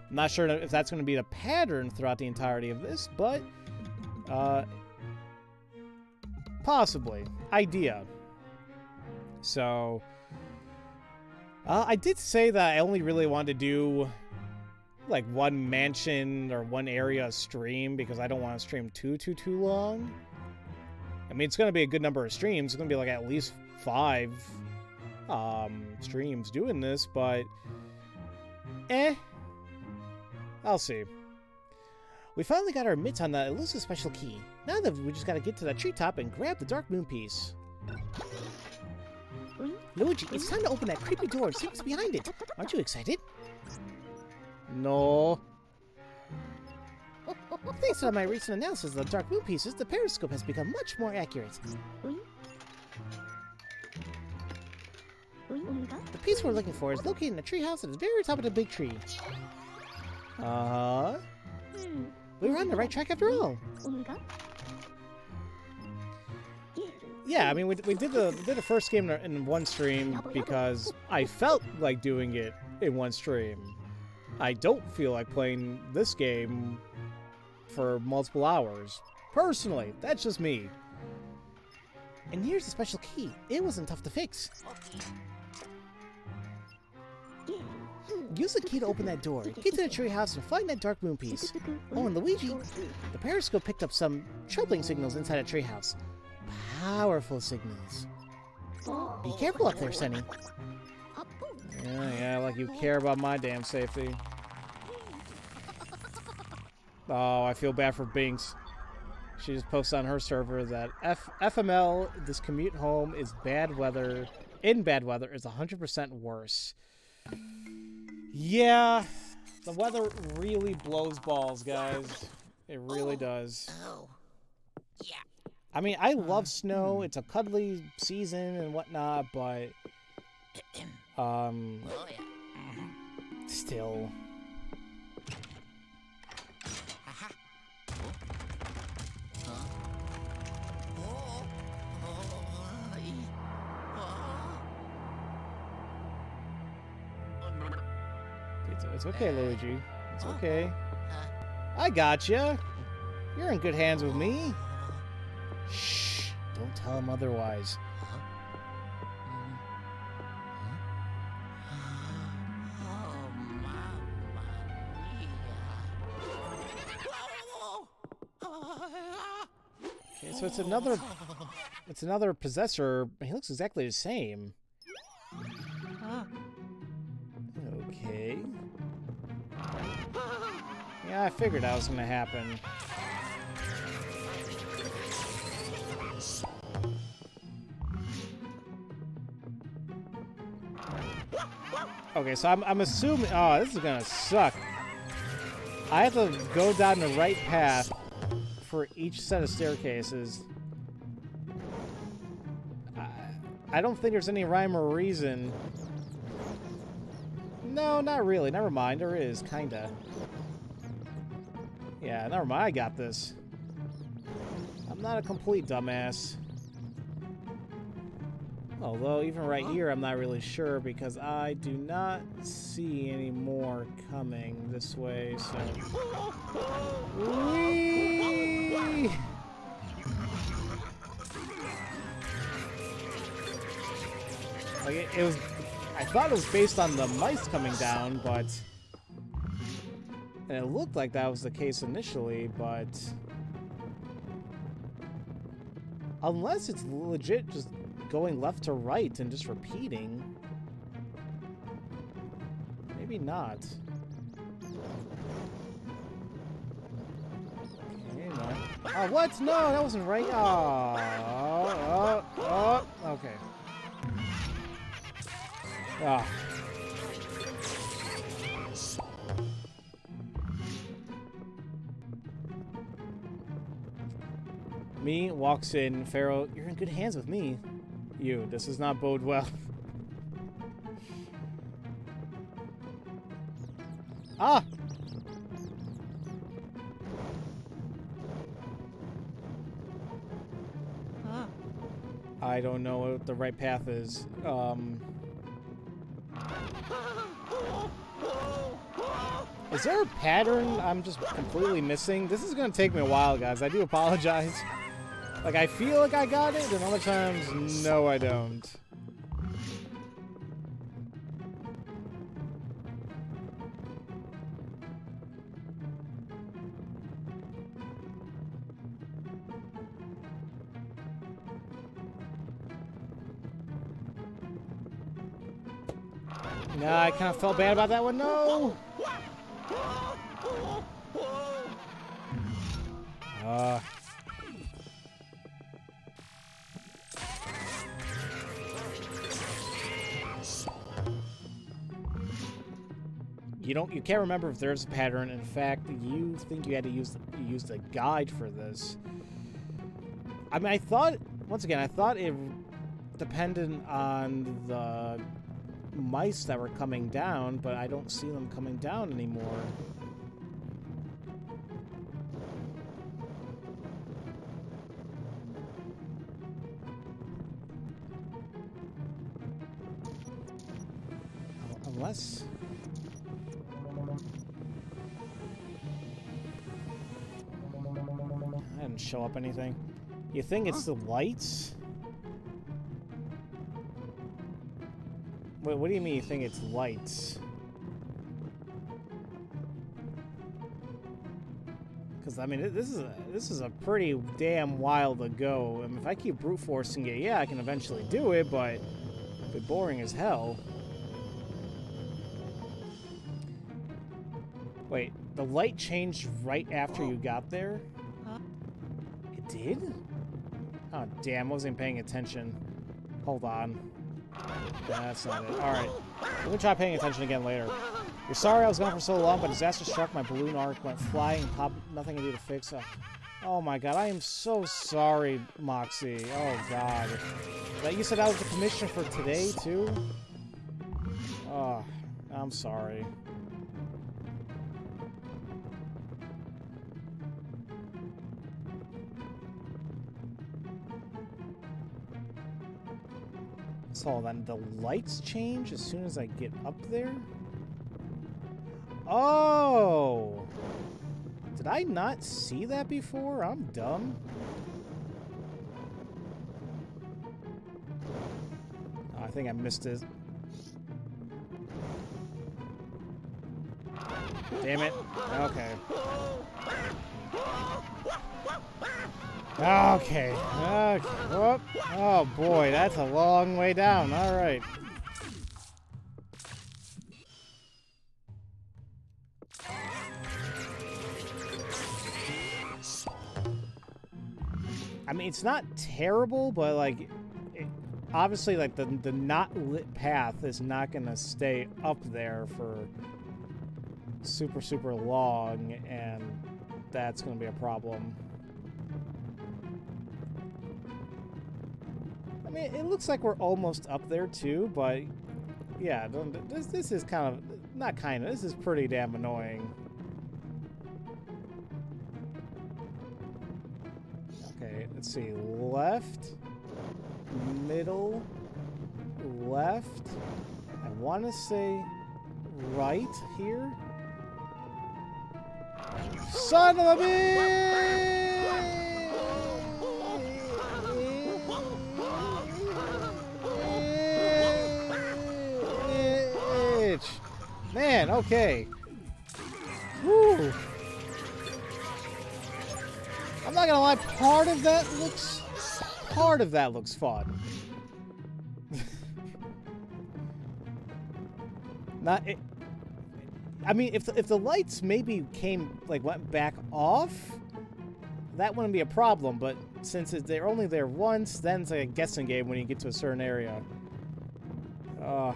I'm not sure if that's going to be the pattern throughout the entirety of this, but uh, possibly idea. So uh, I did say that I only really wanted to do like one mansion or one area stream because I don't want to stream too too too long. I mean, it's going to be a good number of streams. It's going to be like at least five um, streams doing this, but eh, I'll see. We finally got our mitts on the elusive special key. Now that we just gotta get to that treetop and grab the Dark Moon piece. Luigi, it's time to open that creepy door and see what's behind it. Aren't you excited? No. Thanks to my recent analysis of the Dark Moon pieces, the periscope has become much more accurate. The piece we're looking for is located in the treehouse at the very top of the big tree. Uh-huh. We were on the right track after all. Yeah, I mean, we, we did the did the first game in one stream because I felt like doing it in one stream. I don't feel like playing this game for multiple hours. Personally, that's just me. And here's the special key. It wasn't tough to fix. Use the key to open that door. Get to the treehouse and find that dark moon piece. Oh, and Luigi, the periscope picked up some troubling signals inside a treehouse. Powerful signals. Be careful up there, sonny. Yeah, yeah, like you care about my damn safety. Oh, I feel bad for Binks. She just posted on her server that F FML, this commute home is bad weather. In bad weather is 100% worse. Yeah, the weather really blows balls, guys. It really oh. does. Oh. Yeah. I mean, I love uh, snow. Hmm. It's a cuddly season and whatnot, but um, Oh, yeah. Uh-huh. still. Okay, Luigi. It's uh-huh. okay. I got you. You're in good hands with me. Shh. Don't tell him otherwise. Okay, so it's another it's another possessor. He looks exactly the same. I figured that was gonna happen. Okay, so I'm, I'm assuming... Oh, this is gonna suck. I have to go down the right path for each set of staircases. I, I don't think there's any rhyme or reason. No, not really. Never mind. There is, kinda. Yeah, never mind. I got this. I'm not a complete dumbass. Although, even right here, I'm not really sure because I do not see any more coming this way, so... Whee! Like, it, it was... I thought it was based on the mice coming down, but... And it looked like that was the case initially, but... Unless it's legit just going left to right and just repeating. Maybe not. Okay, no. Oh, what? No, that wasn't right. Oh, oh, oh, okay. Ah. Me walks in. Pharaoh, you're in good hands with me. You, this does not bode well. ah! I don't know what the right path is. Um... Is there a pattern I'm just completely missing? This is gonna take me a while, guys. I do apologize. Like, I feel like I got it, and other times, no, I don't. Nah, I kind of felt bad about that one. No! Uh... You don't. You can't remember if there's a pattern. In fact, you think you had to use used a guide for this. I mean, I thought once again, I thought it depended on the mice that were coming down, but I don't see them coming down anymore. Anything. You think it's the lights? Wait, what do you mean you think it's lights? Because I mean, this is a, this is a pretty damn while to go. I mean, if I keep brute forcing it, yeah, I can eventually do it, but it'd be boring as hell. Wait, the light changed right after you got there? Did? Oh, damn, I wasn't paying attention. Hold on. That's not it. Alright. Let me try paying attention again later. You're sorry I was gone for so long, but disaster struck. My balloon arc went flying and popped. Nothing to do to fix it. Oh my god, I am so sorry, Moxie. Oh god. That you said that was the commission for today, too? Oh, I'm sorry. Then the lights change as soon as I get up there? Oh! Did I not see that before? I'm dumb. Oh, I think I missed it. Damn it. Okay. Okay. Okay. Whoop. Oh boy, that's a long way down. All right. I mean, it's not terrible, but like, it, obviously, like the the not lit path is not gonna stay up there for super super long, and that's gonna be a problem. Mean, it looks like we're almost up there too, but yeah, this this is kind of not kind of this is pretty damn annoying. Okay, let's see. Left, middle, left. I want to say right here. Son of a bitch! Man, okay. Woo. I'm not gonna lie, part of that looks part of that looks fun. not it, I mean if the, if the lights maybe came like went back off, that wouldn't be a problem, but since it, they're only there once, then it's like a guessing game when you get to a certain area. Uh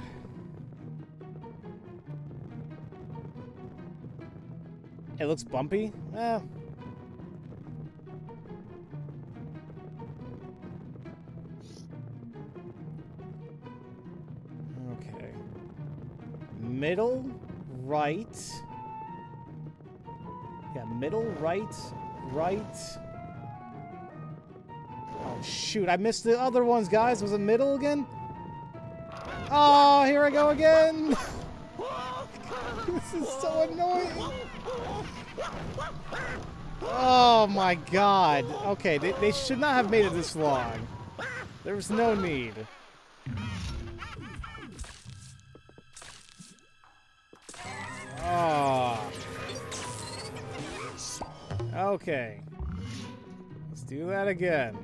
It looks bumpy? Eh, Okay. Middle, right. Yeah, middle, right, right. Oh, shoot. I missed the other ones, guys. Was it middle again? Oh, here I go again. this is so annoying. Oh, my God. Okay, they, they should not have made it this long. There was no need. Oh. Okay. Let's do that again.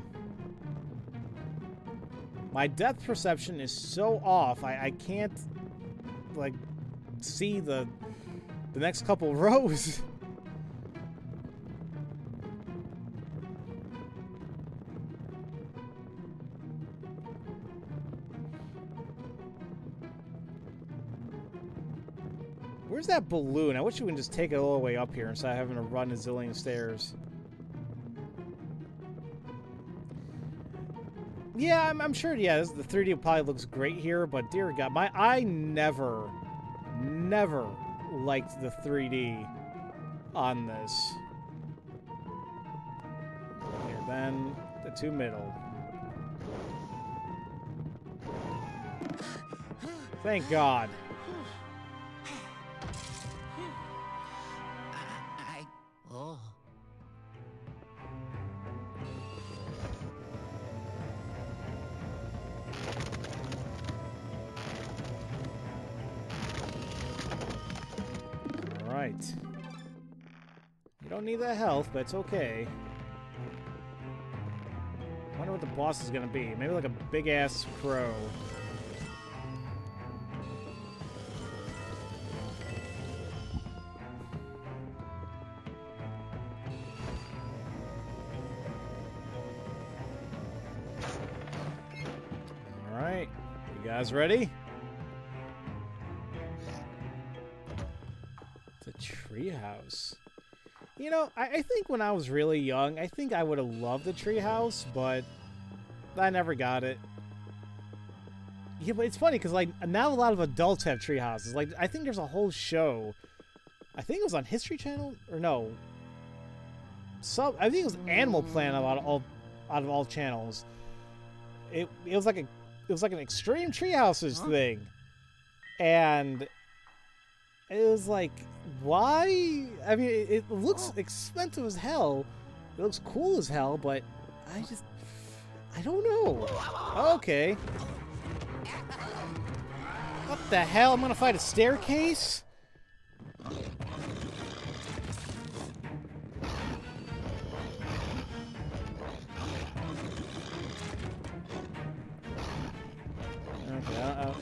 My depth perception is so off, I, I can't, like, see the, the next couple rows. Where's that balloon? I wish we could just take it all the way up here instead of having to run a zillion stairs. Yeah, I'm, I'm sure, yeah, this, the 3D probably looks great here, but dear God, my I never, never liked the 3D on this. Here, then the two middle. Thank God. That health, but it's okay. Wonder what the boss is gonna be. Maybe like a big ass crow. All right, you guys ready? You know, I, I think when I was really young, I think I would have loved the treehouse, but I never got it. Yeah, but it's funny because like now a lot of adults have treehouses. Like I think there's a whole show. I think it was on History Channel or no. Some I think it was Animal Planet out of all out of all channels. It it was like a it was like an extreme treehouses Huh? thing, and it was like, why? I mean, it, looks expensive as hell. It looks cool as hell, but I just, I don't know. Okay. What the hell? I'm gonna fight a staircase? Okay,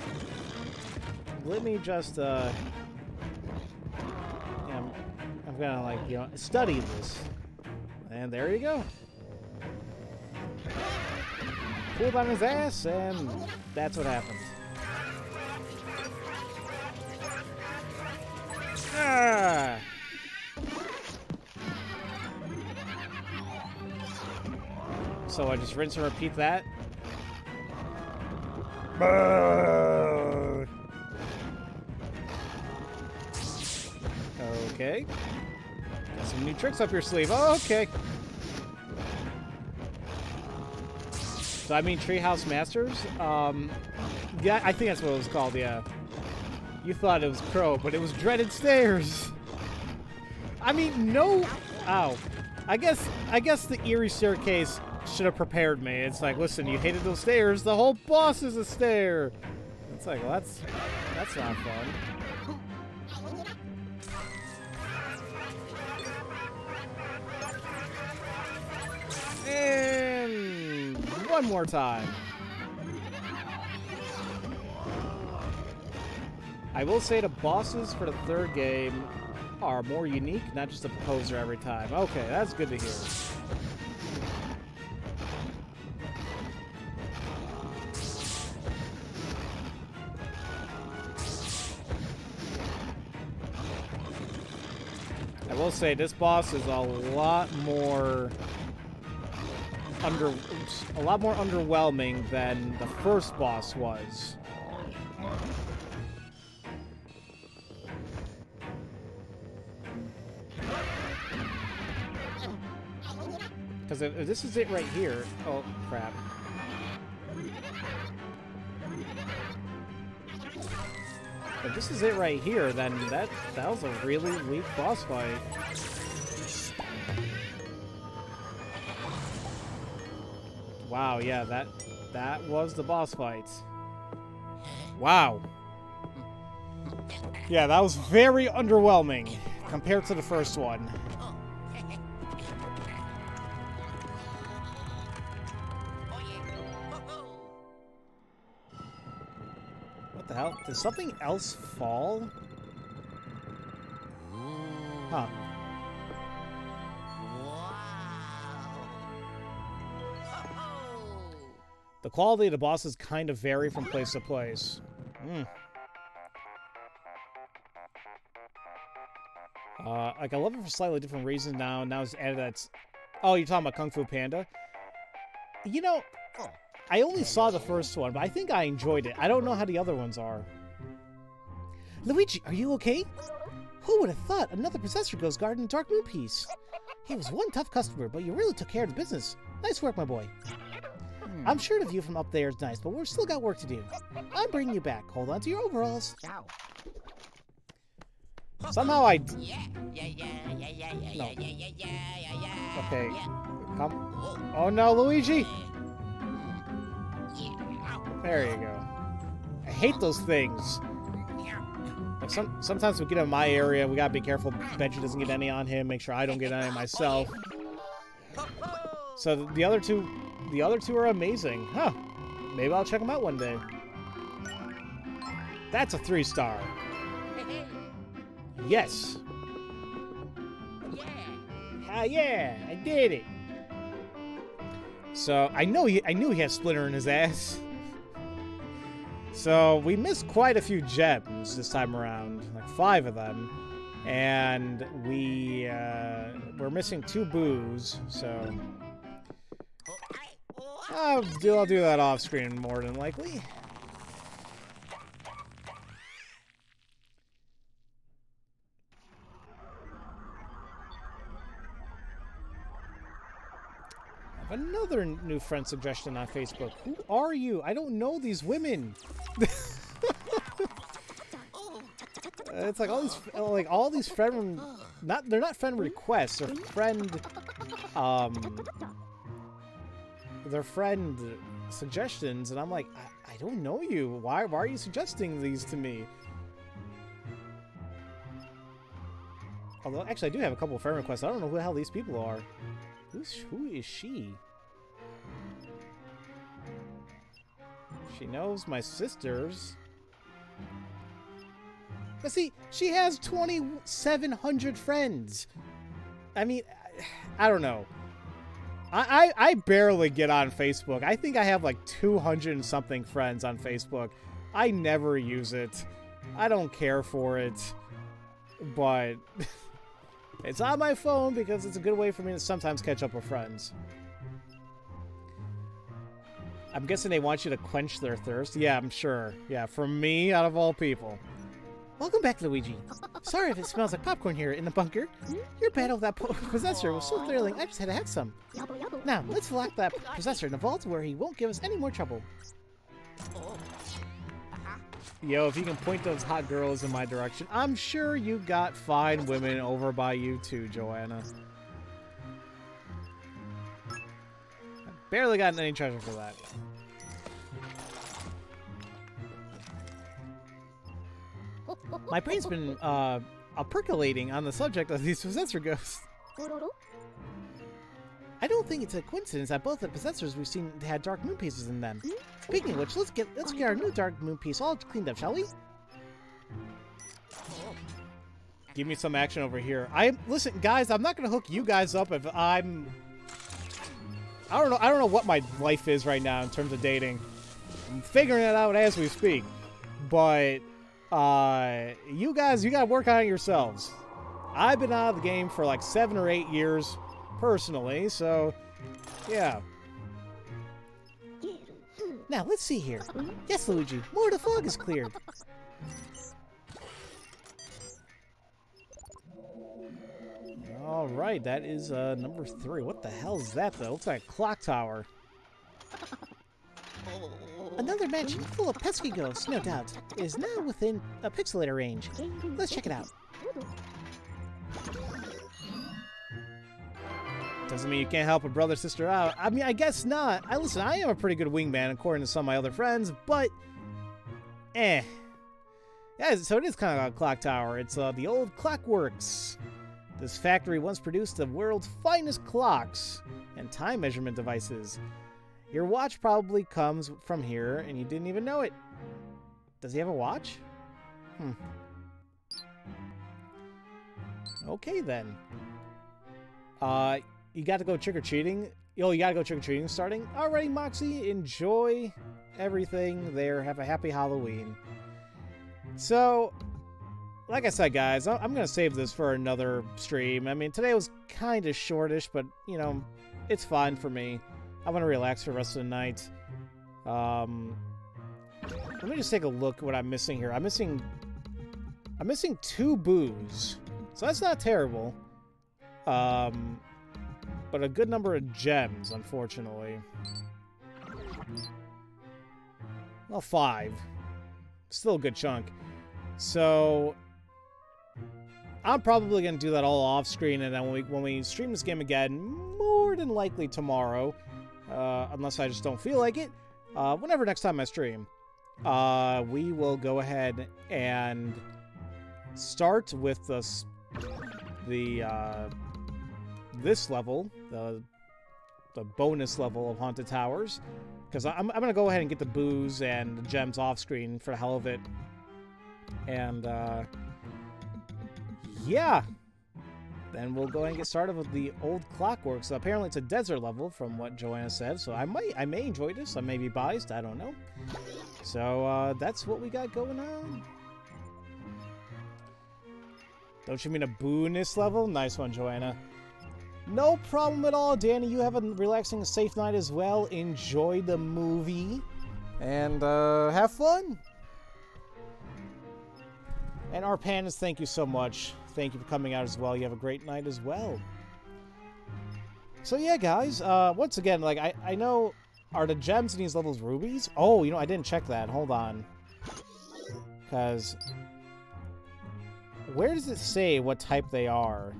let me just, uh, I'm gonna, like, you know, study this. And there you go. Pulled on his ass, and that's what happened. Ah! So I just rinse and repeat that. Okay. Some new tricks up your sleeve. okay. So I mean Treehouse Masters? Um, yeah, I think that's what it was called, yeah. You thought it was Crow, but it was Dreaded Stairs. I mean, no... Ow. I guess, I guess the eerie staircase should have prepared me. It's like, listen, you hated those stairs. The whole boss is a stair. It's like, well, that's that's not fun. And one more time. I will say the bosses for the third game are more unique, not just a poser every time. Okay, that's good to hear. I will say this boss is a lot more under a lot more underwhelming than the first boss was. Because this is it right here, oh crap. If this is it right here, then that that was a really weak boss fight. Wow, yeah, that that was the boss fight. Wow. Yeah, that was very underwhelming compared to the first one. What the hell? Did something else fall? Huh. The quality of the bosses kind of vary from place to place. Hmm. Uh, like I love it for slightly different reasons now. Now it's added that... Oh, you're talking about Kung Fu Panda. You know, I only saw the first one, but I think I enjoyed it. I don't know how the other ones are. Luigi, are you okay? Who would have thought another Possessor Ghost Guard in Dark Moon piece? He was one tough customer, but you really took care of the business. Nice work, my boy. I'm sure the view from up there is nice, but we've still got work to do. I'm bringing you back. Hold on to your overalls. Ow. Somehow I... Yeah, yeah, yeah, yeah, yeah, yeah, No. yeah, yeah, yeah, yeah, yeah. Okay. Yeah. Come... Oh, Oh no, Luigi! There you go. I hate those things. Like some, sometimes we get in my area, we gotta be careful Benji doesn't get any on him, make sure I don't get any myself. So the other two, the other two are amazing. Huh. Maybe I'll check them out one day. That's a three star. Yes. Yeah. Ah, yeah, I did it. So I know he, I knew he had Splinter in his ass. So we missed quite a few gems this time around, like five of them, and we uh, we're missing two boos. So I'll do I'll do that off screen more than likely. I have another new friend suggestion on Facebook. Who are you? I don't know these women. It's like all these, like all these friend, not they're not friend requests, they're friend, um, they're friend suggestions, and I'm like, I, I don't know you. Why, why are you suggesting these to me? Although, actually, I do have a couple of friend requests. I don't know who the hell these people are. Who's who is she? She knows my sisters. But see, she has 2,700 friends. I mean, I don't know. I, I, I barely get on Facebook. I think I have like 200 and something friends on Facebook. I never use it. I don't care for it. But it's on my phone because it's a good way for me to sometimes catch up with friends. I'm guessing they want you to quench their thirst. Yeah, I'm sure. Yeah, from me, out of all people. Welcome back, Luigi. Sorry if it smells like popcorn here in the bunker. Your battle with that possessor was so thrilling, I just had to have some. Now, let's lock that possessor in the vault where he won't give us any more trouble. Yo, if you can point those hot girls in my direction, I'm sure you got fine women over by you too, Joanna. I barely gotten any treasure for that. My brain's been uh, percolating on the subject of these possessor ghosts. I don't think it's a coincidence that both the possessors we've seen had dark moon pieces in them. Speaking of which, let's get let's get our new dark moon piece all cleaned up, shall we? Give me some action over here. I listen, guys. I'm not gonna hook you guys up if I'm. I don't know. I don't know what my life is right now in terms of dating. I'm figuring it out as we speak, but uh, you guys, you gotta work on yourselves. I've been out of the game for like seven or eight years, personally, so yeah. Now, let's see here. Yes, Luigi, more of the fog is cleared. Alright, that is uh, number three. What the hell is that, though? Looks like a clock tower. Another mansion full of pesky ghosts, no doubt, is now within a pixelator range. Let's check it out. Doesn't mean you can't help a brother sister out. I mean, I guess not. I listen. I am a pretty good wingman according to some of my other friends, but eh. Yeah, so it is kind of a clock tower. It's uh, the old Clockworks. This factory once produced the world's finest clocks and time measurement devices. Your watch probably comes from here, and you didn't even know it. Does he have a watch? Hmm. Okay, then. Uh, you got to go trick-or-treating? Yo, you got to go trick-or-treating starting? Alright, Moxie, enjoy everything there. Have a happy Halloween. So, like I said, guys, I'm going to save this for another stream. I mean, today was kind of shortish, but, you know, it's fine for me. I want to relax for the rest of the night. Um, let me just take a look what I'm missing here. I'm missing... I'm missing two boos. So that's not terrible. Um, but a good number of gems, unfortunately. Well, five. Still a good chunk. So... I'm probably going to do that all off screen, and then when we, when we stream this game again, more than likely tomorrow, uh, unless I just don't feel like it, uh, whenever next time I stream, uh, we will go ahead and start with the, the uh, this level, the, the bonus level of Haunted Towers, because I'm, I'm going to go ahead and get the boos and the gems off screen for the hell of it. And, uh, yeah, then we'll go ahead and get started with the old clockwork. So apparently it's a desert level from what Joanna said. So I might, I may enjoy this. I may be biased. I don't know. So uh, that's what we got going on. Don't you mean a bonus level? Nice one, Joanna. No problem at all, Danny. You have a relaxing, safe night as well. Enjoy the movie. And uh, have fun. And Arpanis, thank you so much thank you for coming out as well. You have a great night as well. So yeah, guys, uh, once again, like, I, I know, are the gems in these levels rubies? Oh, you know, I didn't check that. Hold on. Because where does it say what type they are?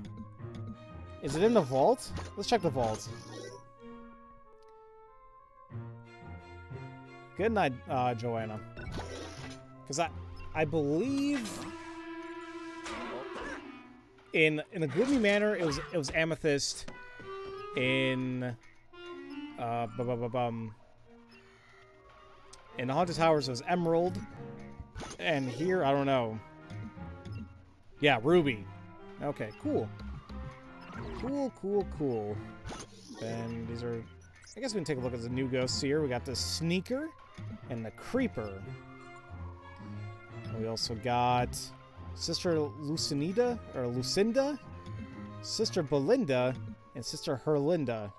Is it in the vault? Let's check the vault. Good night, uh, Joanna. Because I, I believe in in the gloomy manor it was it was amethyst. In uh, bu- bu- bu-. In the haunted towers it was emerald, and here I don't know. Yeah, ruby. Okay, cool. Cool, cool, cool. And these are I guess we can take a look at the new ghosts here. We got the Sneaker and the Creeper. We also got Sister Lucinda or Lucinda, Sister Belinda, and Sister Herlinda.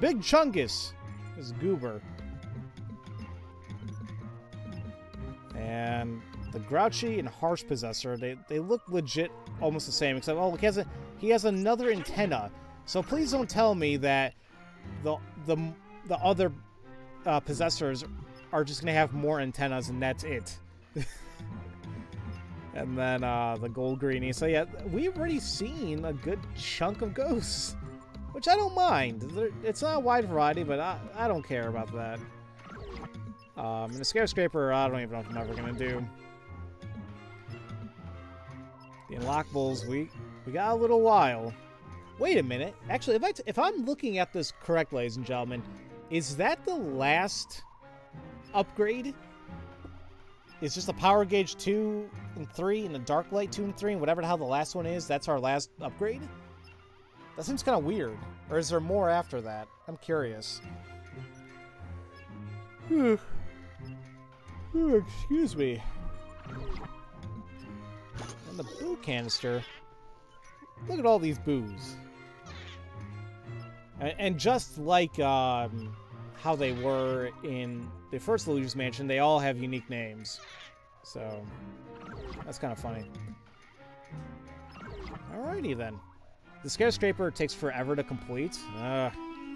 Big Chungus is Gobber. And the Grouchy and Harsh Possessor, they, they look legit almost the same, except, oh, he has, a, he has another antenna. So please don't tell me that the the the other uh, possessors are just gonna have more antennas and that's it. and then uh, the gold greenie. So yeah, we've already seen a good chunk of ghosts, which I don't mind. It's not a wide variety, but I, I don't care about that. Um, and the ScareScraper, I don't even know if I'm ever gonna do. The unlockables, we we got a little while. Wait a minute. Actually, if I t- if I'm looking at this correct, ladies and gentlemen, is that the last upgrade? It's just a power gauge two and three, and a dark light two and three, and whatever the hell the last one is. That's our last upgrade. That seems kind of weird. Or is there more after that? I'm curious. Excuse me. And the boo canister. Look at all these boos. And, and just like um, how they were in the first Luigi's Mansion, they all have unique names. So, that's kind of funny. Alrighty then. The skyscraper takes forever to complete. Uh,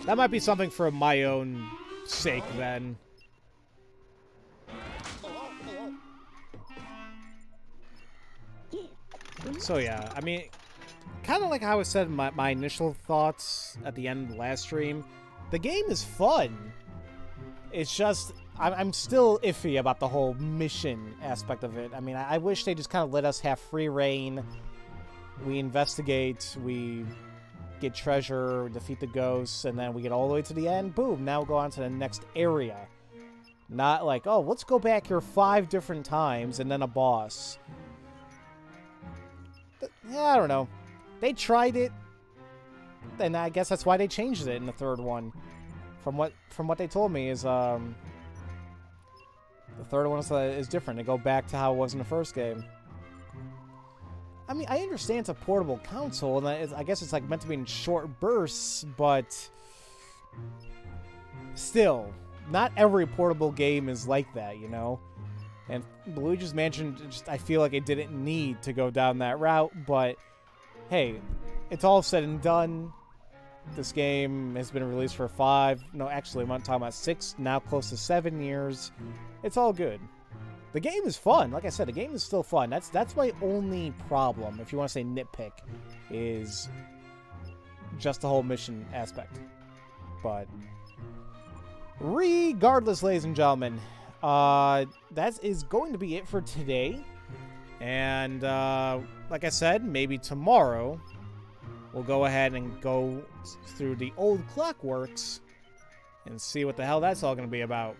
that might be something for my own sake then. So yeah, I mean, kind of like how I said my, my initial thoughts at the end of the last stream, the game is fun. It's just, I'm, still iffy about the whole mission aspect of it. I mean, I, I wish they just kind of let us have free reign. We investigate, we get treasure, defeat the ghosts, and then we get all the way to the end. Boom, now we'll go on to the next area. Not like, oh, let's go back here five different times and then a boss. Yeah, I don't know. They tried it, and I guess that's why they changed it in the third one. From what from what they told me is um the third one is, uh, is different. They go back to how it was in the first game. I mean, I understand it's a portable console, and I guess it's like meant to be in short bursts, but still, not every portable game is like that, you know. And Luigi's Mansion, just I feel like it didn't need to go down that route, but hey, it's all said and done. This game has been released for five, no, actually, I'm not talking about six, now close to seven years. It's all good. The game is fun. Like I said, the game is still fun. That's that's my only problem, if you want to say nitpick, is just the whole mission aspect. But regardless, ladies and gentlemen, uh, that is going to be it for today. And uh, like I said, maybe tomorrow we'll go ahead and go through the old Clockworks and see what the hell that's all going to be about.